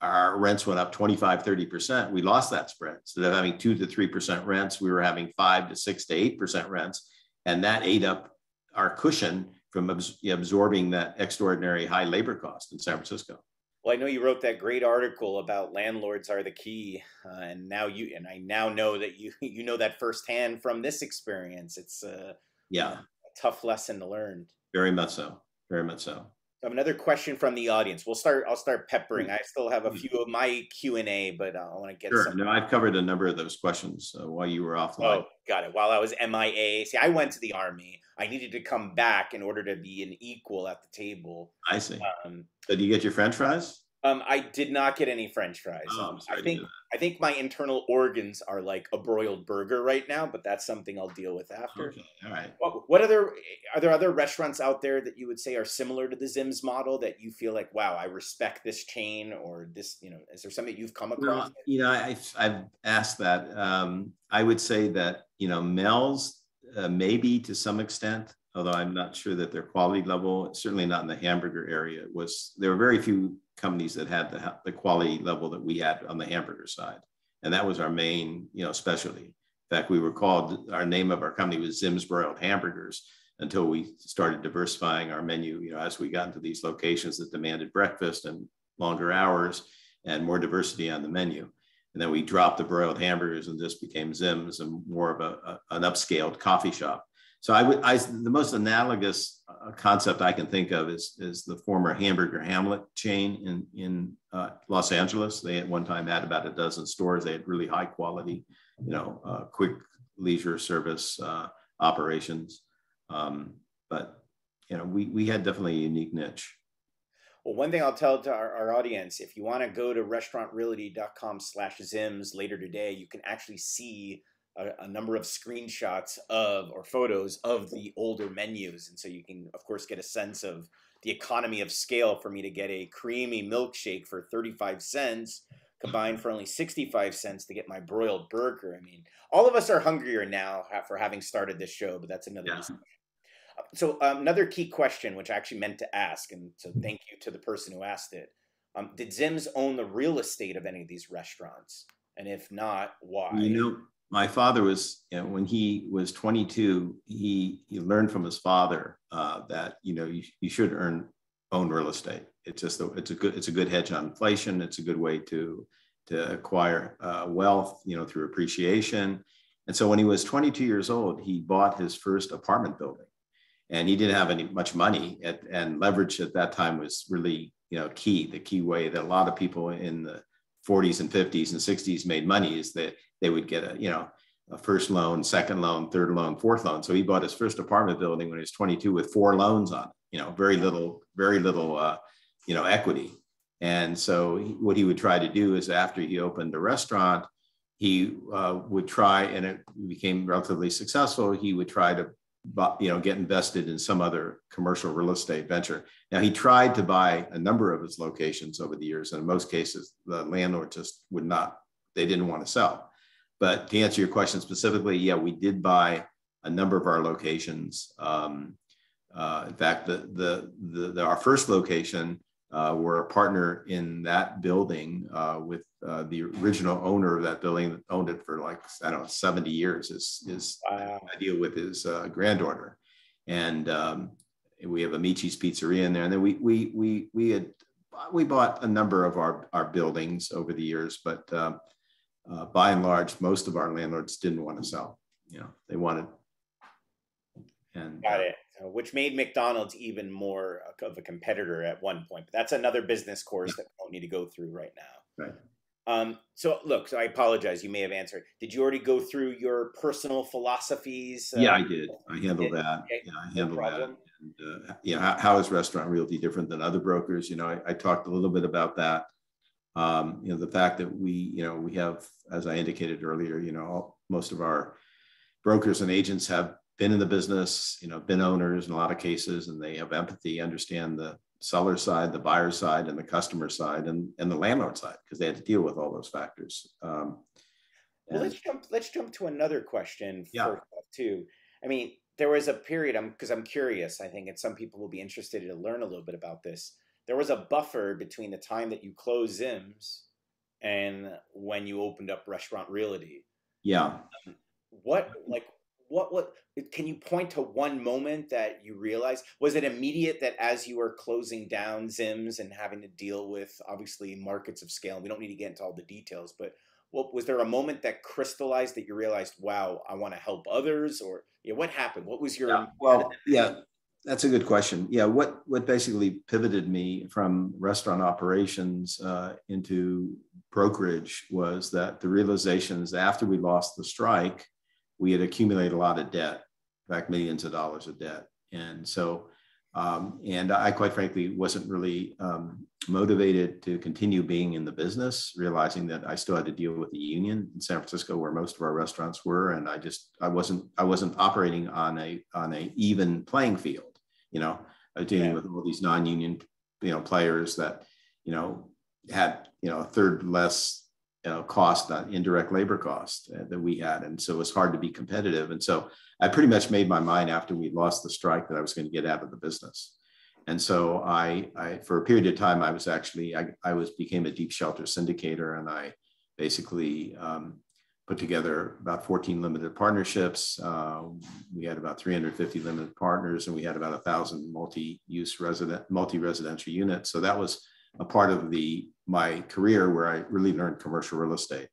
our rents went up 25, 30%, we lost that spread. Instead of having two to 3% rents, we were having five to six to 8% rents. And that ate up our cushion from abs- absorbing that extraordinary high labor cost in San Francisco. Well, I know you wrote that great article about landlords are the key, uh, and now you and I now know that you you know that firsthand from this experience. It's a yeah a tough lesson to learn. Very much so. Very much so. I have another question from the audience. We'll start. I'll start peppering. I still have a few of my Q and A, but I want to get. Sure. Some. No, I've covered a number of those questions uh, while you were offline. Oh, got it. While I was MIA, see, I went to the army. I needed to come back in order to be an equal at the table. I see. Um, so, do you get your French fries? Um, I did not get any French fries. Oh, um, I think I think my internal organs are like a broiled burger right now, but that's something I'll deal with after. Okay. All right. What, what other are there other restaurants out there that you would say are similar to the Zim's model that you feel like, wow, I respect this chain or this, you know, is there something you've come across? You know, I've, I've asked that. Um, I would say that, you know, Mel's uh, maybe to some extent, although I'm not sure that their quality level, certainly not in the hamburger area, was there were very few companies that had the, the quality level that we had on the hamburger side. And that was our main, you know, specialty. In fact, we were called, our name of our company was Zim's Broiled Hamburgers until we started diversifying our menu, you know, as we got into these locations that demanded breakfast and longer hours and more diversity on the menu. And then we dropped the broiled hamburgers and this became Zim's and more of a, a an upscaled coffee shop. So I would, I, the most analogous uh, concept I can think of is, is the former Hamburger Hamlet chain in, in uh, Los Angeles. They at one time had about a dozen stores. They had really high quality, you know, uh, quick leisure service uh, operations. Um, but, you know, we, we had definitely a unique niche. Well, one thing I'll tell to our, our audience, if you want to go to restaurantrealty.com slash Zims later today, you can actually see a, a, number of screenshots of or photos of the older menus. And so you can, of course, get a sense of the economy of scale for me to get a creamy milkshake for 35 cents combined for only 65 cents to get my broiled burger. I mean, all of us are hungrier now for having started this show, but that's another yeah. discussion. Uh, so um, another key question, which I actually meant to ask, and so thank you to the person who asked it. Um, did Zims own the real estate of any of these restaurants? And if not, why? Know, my father was you know, when he was 22 he he learned from his father uh, that you know you, you should earn own real estate. It's just a, it's a good it's a good hedge on inflation. It's a good way to to acquire uh, wealth you know through appreciation. And so when he was 22 years old he bought his first apartment building. And he didn't have any much money at, and leverage at that time was really you know key the key way that a lot of people in the 40s and 50s and 60s made money is that they would get a you know a first loan, second loan, third loan, fourth loan. So he bought his first apartment building when he was 22 with four loans on. You know, very little, very little, uh, you know, equity. And so what he would try to do is after he opened the restaurant, he uh, would try, and it became relatively successful. He would try to, you know, get invested in some other commercial real estate venture. Now he tried to buy a number of his locations over the years, and in most cases, the landlord just would not. They didn't want to sell. But to answer your question specifically, yeah, we did buy a number of our locations. Um, uh, in fact, the, the, the, the, our first location, uh, we're a partner in that building uh, with uh, the original owner of that building that owned it for like, I don't know, 70 years is, is wow. I deal with his uh, granddaughter. And um, we have a Amici's Pizzeria in there. And then we, we, we, we had, we bought a number of our, our buildings over the years, but uh, uh, by and large, most of our landlords didn't want to sell. You know, they wanted and got uh, it. Which made McDonald's even more of a competitor at one point. But that's another business course that we don't need to go through right now. Right. Um, so look, so I apologize. You may have answered. Did you already go through your personal philosophies? Uh, yeah, I did. I handled that. Okay. Yeah, I handled no that. And, uh, yeah, how, how is restaurant realty different than other brokers? You know, I, I talked a little bit about that. Um, you know, the fact that we, you know, we have, as I indicated earlier, you know, most of our brokers and agents have been in the business, you know, been owners in a lot of cases, and they have empathy, understand the seller side, the buyer side, and the customer side, and, and the landlord side, because they had to deal with all those factors. Um, well, let's jump. Let's jump to another question yeah. first too. I mean, there was a period. I'm because I'm curious. I think, and some people will be interested to learn a little bit about this. There was a buffer between the time that you closed Zim's and when you opened up Restaurant Realty. Yeah. Um, what like what what can you point to one moment that you realized? Was it immediate that as you were closing down Zim's and having to deal with obviously markets of scale we don't need to get into all the details but what was there a moment that crystallized that you realized wow i want to help others or yeah, what happened? What was your yeah, well yeah that's a good question. Yeah what what basically pivoted me from restaurant operations uh, into brokerage was that the realizations after we lost the strike we had accumulated a lot of debt, in fact, millions of dollars of debt. And so, um, and I quite frankly wasn't really um, motivated to continue being in the business, realizing that I still had to deal with the union in San Francisco, where most of our restaurants were, and I just I wasn't I wasn't operating on a on a even playing field. You know, dealing yeah. with all these non-union you know players that you know had you know a third less cost, uh, indirect labor cost uh, that we had. And so it was hard to be competitive. And so I pretty much made my mind after we lost the strike that I was going to get out of the business. And so I, I for a period of time, I was actually, I, I was became a deep shelter syndicator and I basically um, put together about 14 limited partnerships. Uh, we had about 350 limited partners and we had about a thousand multi-use resident, multi-residential units. So that was a part of the my career where I really learned commercial real estate.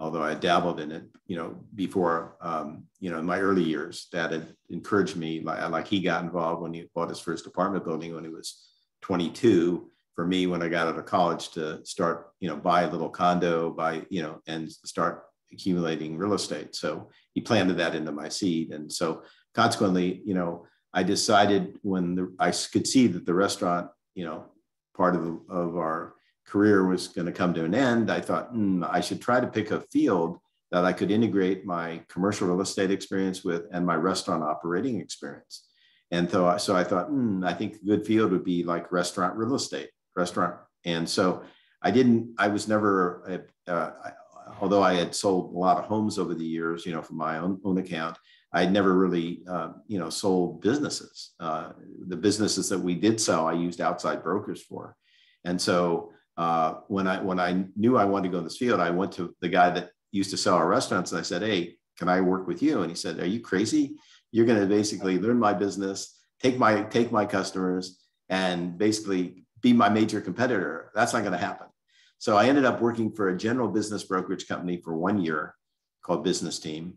Although I dabbled in it, you know, before, um, you know, in my early years, that had encouraged me. Like, like he got involved when he bought his first apartment building when he was 22. For me, when I got out of college, to start, you know, buy a little condo, buy, you know, and start accumulating real estate. So he planted that into my seed, and so consequently, you know, I decided when the, I could see that the restaurant, you know, part of, the, of our career was going to come to an end, I thought mm, I should try to pick a field that I could integrate my commercial real estate experience with and my restaurant operating experience. And so, so I thought, mm, I think a good field would be like restaurant real estate, restaurant. And so I didn't, I was never, uh, although I had sold a lot of homes over the years, you know, from my own, own account, I had never really, uh, you know, sold businesses. Uh, the businesses that we did sell, I used outside brokers for. And so uh, when I when I knew I wanted to go in this field, I went to the guy that used to sell our restaurants, and I said, "Hey, can I work with you?" And he said, "Are you crazy? You're going to basically learn my business, take my take my customers, and basically be my major competitor. That's not going to happen." So I ended up working for a general business brokerage company for one year called Business Team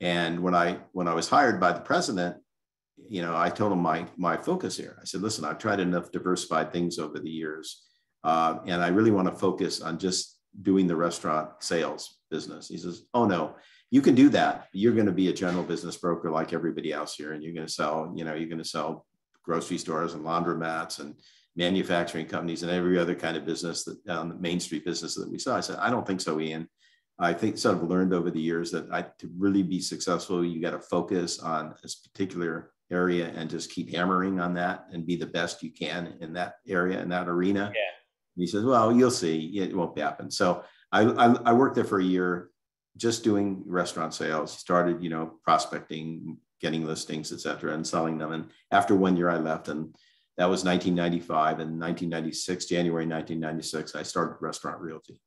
and when I when I was hired by the president, you know, I told him my my focus here. I said, listen, I've tried enough diversified things over the years, uh, and I really want to focus on just doing the restaurant sales business. He says, oh no, you can do that. You're going to be a general business broker like everybody else here, and you're going to sell, you know, you're going to sell grocery stores and laundromats and manufacturing companies and every other kind of business that on the Main Street business that we saw. I said, I don't think so, Ian. I think sort of learned over the years that I, to really be successful, you got to focus on this particular area and just keep hammering on that and be the best you can in that area in that arena. Yeah. He says, "Well, you'll see. It won't happen." So I, I, I worked there for a year, just doing restaurant sales. Started, you know, prospecting, getting listings, et cetera, and selling them. And after one year, I left, and that was 1995. And 1996, January 1996, I started Restaurant Realty.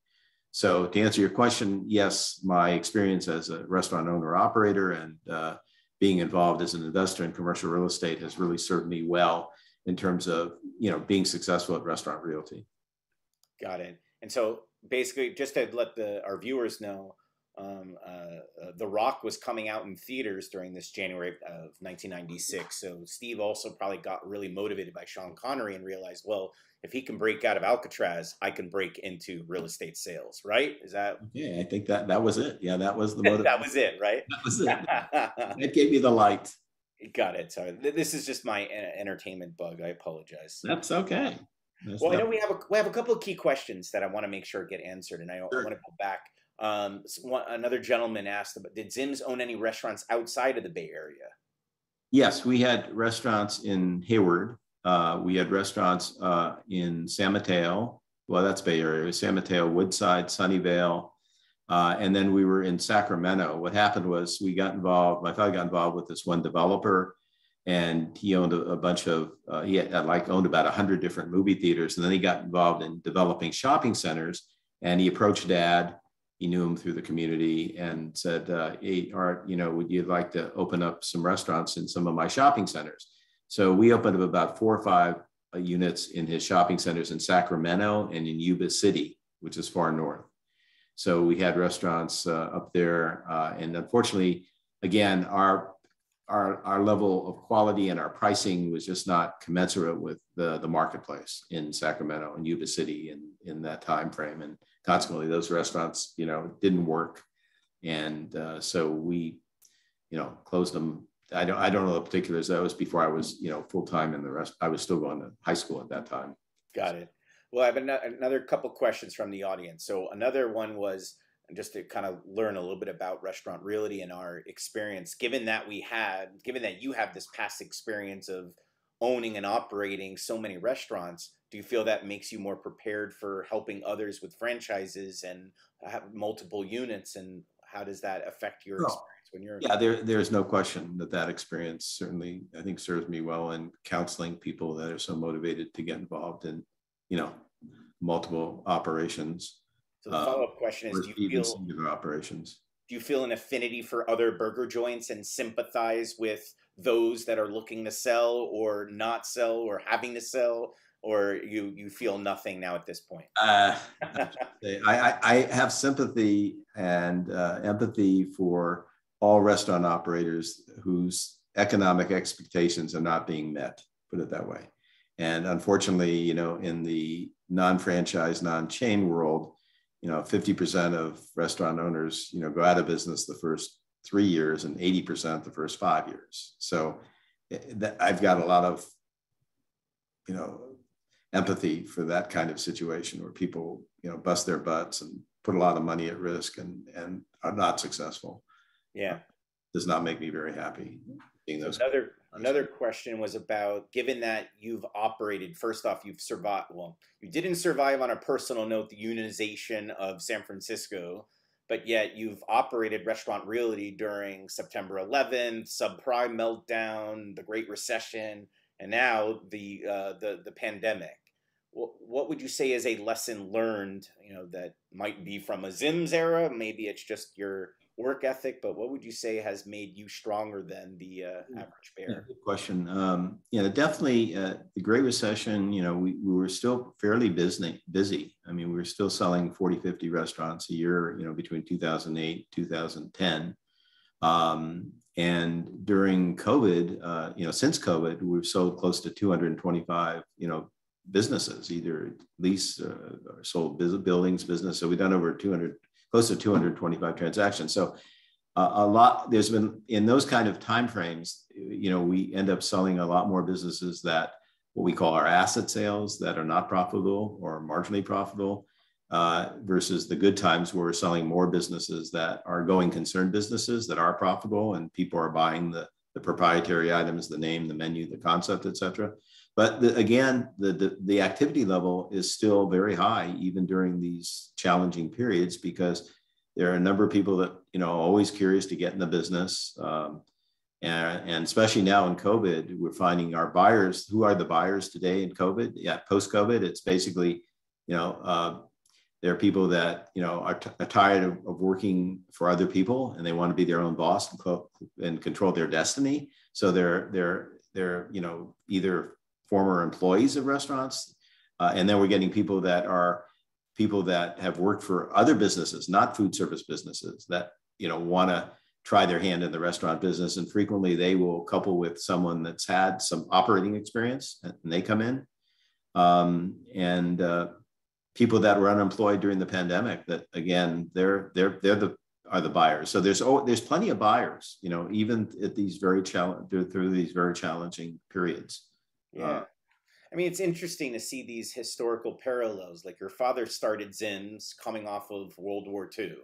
So to answer your question, yes, my experience as a restaurant owner operator and uh, being involved as an investor in commercial real estate has really served me well in terms of you know being successful at restaurant realty. Got it. And so basically, just to let the our viewers know, um, uh, uh, The Rock was coming out in theaters during this January of 1996. So Steve also probably got really motivated by Sean Connery and realized, well, if he can break out of Alcatraz, I can break into real estate sales. Right? Is that? Yeah, I think that that was it. Yeah, that was the motive. that was it. Right? That was it. it gave me the light. Got it. Sorry, this is just my entertainment bug. I apologize. That's okay. That's well, I know we have a we have a couple of key questions that I want to make sure get answered, and I, sure. I want to go back um, one, another gentleman asked, about, did Zim's own any restaurants outside of the Bay Area? Yes, we had restaurants in Hayward. Uh, we had restaurants uh, in San Mateo. Well, that's Bay Area. San Mateo, Woodside, Sunnyvale. Uh, and then we were in Sacramento. What happened was we got involved, my father got involved with this one developer and he owned a, a bunch of, uh, he had like owned about 100 different movie theaters. And then he got involved in developing shopping centers and he approached dad he knew him through the community and said, uh, "Hey, Art, you know, would you like to open up some restaurants in some of my shopping centers?" So we opened up about four or five uh, units in his shopping centers in Sacramento and in Yuba City, which is far north. So we had restaurants uh, up there, uh, and unfortunately, again, our our, our level of quality and our pricing was just not commensurate with the, the marketplace in Sacramento and Yuba City in, in that time frame. And consequently, those restaurants, you know, didn't work. And uh, so we, you know, closed them. I don't, I don't know the particulars. That was before I was, you know, full time in the rest. I was still going to high school at that time. Got it. Well, I have another couple questions from the audience. So another one was, and just to kind of learn a little bit about restaurant realty and our experience given that we had given that you have this past experience of owning and operating so many restaurants do you feel that makes you more prepared for helping others with franchises and have multiple units and how does that affect your experience when you're yeah there, there's no question that that experience certainly i think serves me well in counseling people that are so motivated to get involved in you know multiple operations so the uh, follow-up question is: Do you feel operations? Do you feel an affinity for other burger joints and sympathize with those that are looking to sell or not sell or having to sell? Or you you feel nothing now at this point? Uh, I, I have sympathy and uh, empathy for all restaurant operators whose economic expectations are not being met. Put it that way. And unfortunately, you know, in the non-franchise, non-chain world, you know, 50% of restaurant owners, you know, go out of business the first three years and 80% the first five years. So eh, I've got a lot of, you know, empathy for that kind of situation where people, you know, bust their butts and put a lot of money at risk and, and are not successful. Yeah. Does not make me very happy those. Another Another question was about given that you've operated, first off, you've survived, well, you didn't survive on a personal note, the unionization of San Francisco, but yet you've operated restaurant realty during September 11th, subprime meltdown, the Great Recession, and now the, uh, the, the pandemic. What, what would you say is a lesson learned, you know, that might be from a Zim's era? Maybe it's just your work ethic, but what would you say has made you stronger than the uh, hmm. average bear? Yeah, good question. Um, you know, definitely uh, the Great Recession, you know, we, we were still fairly busy, busy. I mean, we were still selling 40, 50 restaurants a year, you know, between 2008, 2010. Um, and during COVID, uh, you know, since COVID, we've sold close to 225, you know, businesses, either lease uh, or sold buildings business. So we've done over 200 close to 225 transactions. So uh, a lot, there's been in those kind of timeframes, you know, we end up selling a lot more businesses that what we call our asset sales that are not profitable or marginally profitable uh, versus the good times where we're selling more businesses that are going concern businesses that are profitable and people are buying the, the proprietary items, the name, the menu, the concept, et cetera. But the, again, the, the, the activity level is still very high, even during these challenging periods, because there are a number of people that, you know, always curious to get in the business. Um, and, and, especially now in COVID, we're finding our buyers, who are the buyers today in COVID? Yeah, post-COVID, it's basically, you know, uh, there are people that, you know, are, are tired of, of, working for other people and they want to be their own boss and, co- and control their destiny. So they're, they're, they're, you know, either former employees of restaurants. Uh, and then we're getting people that are people that have worked for other businesses, not food service businesses that, you know, want to try their hand in the restaurant business. And frequently they will couple with someone that's had some operating experience and they come in. Um, and uh, people that were unemployed during the pandemic that again, they're, they're, they're the, are the buyers. So there's, oh, there's plenty of buyers, you know, even at these very challenge through these very challenging periods. Yeah. Uh, I mean, it's interesting to see these historical parallels. Like your father started Zim's coming off of World War II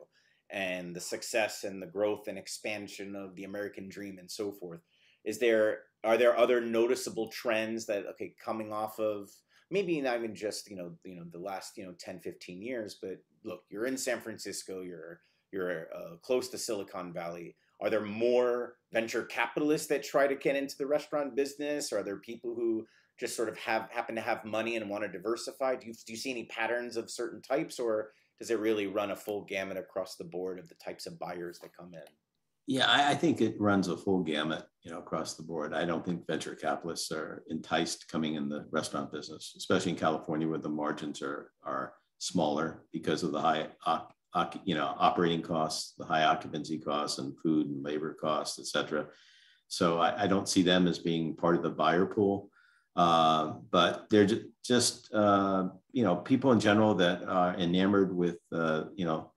and the success and the growth and expansion of the American dream and so forth. Is there are there other noticeable trends that okay coming off of maybe not even just you know you know the last you know 10 15 years but look you're in San Francisco you're you're uh, close to Silicon Valley are there more venture capitalists that try to get into the restaurant business or are there people who just sort of have happen to have money and want to diversify do you, do you see any patterns of certain types or does it really run a full gamut across the board of the types of buyers that come in? Yeah, I, I, think it runs a full gamut, you know, across the board. I don't think venture capitalists are enticed coming in the restaurant business, especially in California where the margins are are smaller because of the high, uh, you know, operating costs, the high occupancy costs, and food and labor costs, et cetera. So I, I don't see them as being part of the buyer pool. Uh, but they're just, uh, you know, people in general that are enamored with, uh, you know,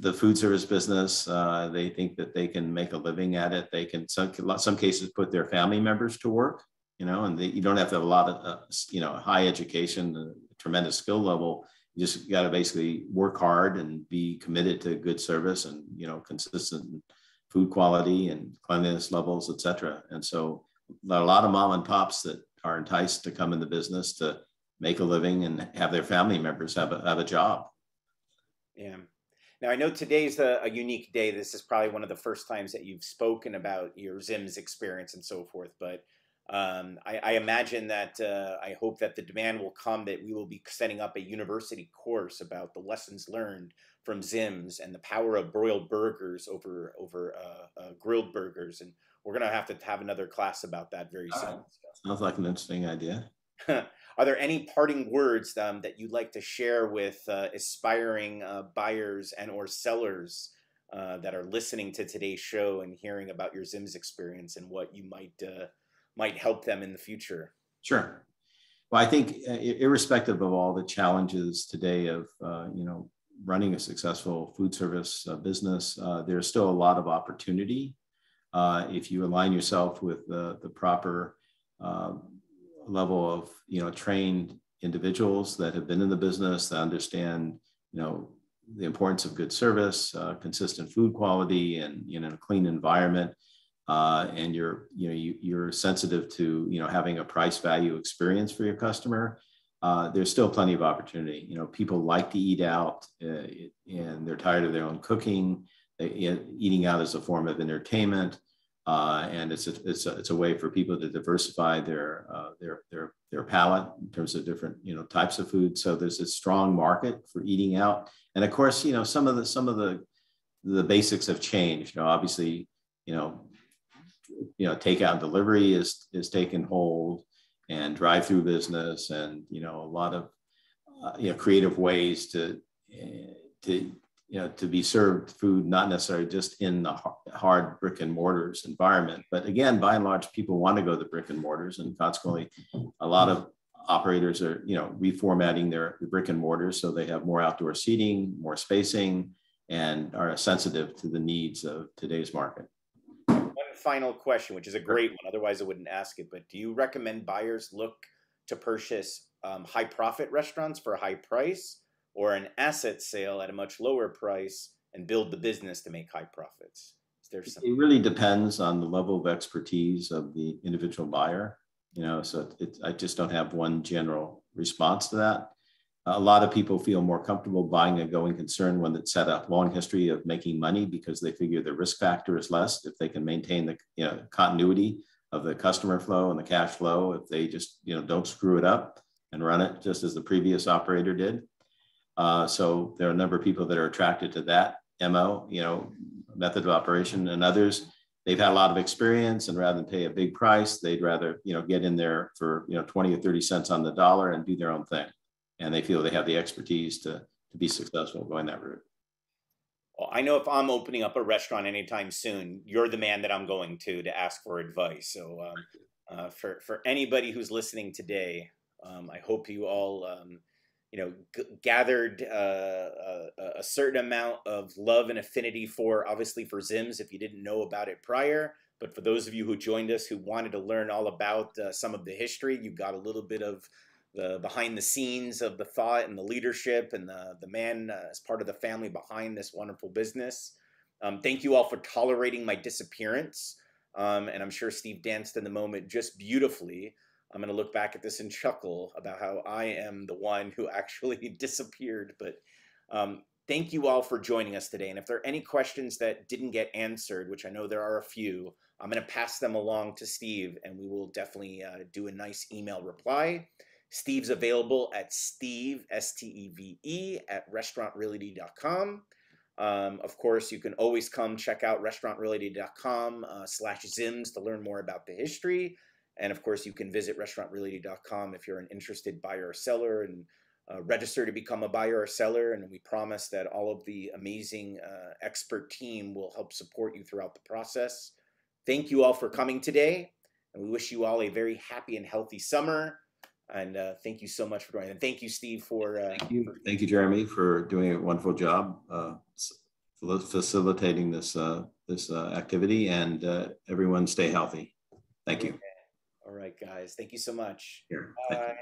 the food service business. Uh, they think that they can make a living at it. They can, some, some cases, put their family members to work, you know, and they, you don't have to have a lot of, uh, you know, high education, tremendous skill level. You just got to basically work hard and be committed to good service and, you know, consistent food quality and cleanliness levels, et cetera. And so a lot of mom and pops that are enticed to come in the business to make a living and have their family members have a, have a job. Yeah. Now I know today's a, a, unique day. This is probably one of the first times that you've spoken about your Zim's experience and so forth. But um, I, I, imagine that uh, I hope that the demand will come that we will be setting up a university course about the lessons learned from Zim's and the power of broiled burgers over over uh, uh, grilled burgers, and we're gonna have to have another class about that very soon. Sounds like an interesting idea. Are there any parting words um, that you'd like to share with uh, aspiring uh, buyers and or sellers uh, that are listening to today's show and hearing about your Zim's experience and what you might uh, might help them in the future? Sure. Well, I think uh, irrespective of all the challenges today of uh, you know running a successful food service business, there's still a lot of opportunity if you align yourself with the proper uh, level of you know trained individuals that have been in the business that understand you know the importance of good service, uh, consistent food quality, and you know a clean environment. Uh, and you're you know you, you're sensitive to you know having a price value experience for your customer. Uh, there's still plenty of opportunity. You know, people like to eat out, uh, and they're tired of their own cooking. Eating out is a form of entertainment. Uh, and it's a, it's, a, it's a way for people to diversify their, uh, their, their, their palate in terms of different, you know, types of food. So there's a strong market for eating out. And of course, you know, some of the, some of the, the basics have changed. You know, obviously, you know, you know, takeout delivery is, is taking hold and drive through business and, you know, a lot of, uh, you know, creative ways to, eh, to you know, to be served food, not necessarily just in the hard brick and mortars environment. But again, by and large, people want to go to brick and mortars, and consequently, a lot of operators are, you know, reformatting their brick and mortars so they have more outdoor seating, more spacing, and are sensitive to the needs of today's market. Final question, which is a great one. Otherwise, I wouldn't ask it. But do you recommend buyers look to purchase um, high profit restaurants for a high price or an asset sale at a much lower price and build the business to make high profits? Is there? It really depends on the level of expertise of the individual buyer. You know, so it, I just don't have one general response to that. A lot of people feel more comfortable buying a going concern one that's had a long history of making money because they figure the risk factor is less if they can maintain the you know, continuity of the customer flow and the cash flow. If they just you know don't screw it up and run it just as the previous operator did. Uh, so there are a number of people that are attracted to that mo, you know, method of operation, and others they've had a lot of experience and rather than pay a big price, they'd rather, you know, get in there for, you know, 20 or 30 cents on the dollar and do their own thing. And they feel they have the expertise to, to be successful going that route. Well, I know if I'm opening up a restaurant anytime soon, you're the man that I'm going to to ask for advice. So, um, uh, for for anybody who's listening today, um, I hope you all um, you know g- gathered uh, a, a, certain amount of love and affinity for obviously for Zim's if you didn't know about it prior. But for those of you who joined us who wanted to learn all about uh, some of the history, you got a little bit of the behind the scenes of the thought and the leadership and the the man uh, as part of the family behind this wonderful business. Um, thank you all for tolerating my disappearance. Um, and I'm sure Steve danced in the moment just beautifully. I'm going to look back at this and chuckle about how I am the one who actually disappeared. But um, thank you all for joining us today. And if there are any questions that didn't get answered, which I know there are a few, I'm going to pass them along to Steve and we will definitely uh, do a nice email reply. Steve's available at steve, S T E V E, at restaurantrealty.com. Um, of course, you can always come check out restaurantrealty.com uh, slash Zims to learn more about the history. And of course, you can visit restaurantrealty.com if you're an interested buyer or seller and uh, register to become a buyer or seller. And we promise that all of the amazing uh, expert team will help support you throughout the process. Thank you all for coming today. And we wish you all a very happy and healthy summer. And uh, thank you so much for joining. And thank you, Steve, for. Uh, thank you. Thank you, Jeremy, for doing a wonderful job uh, facilitating this, uh, this activity. And everyone stay healthy. Thank you. All right, guys. Thank you so much. Here. Bye.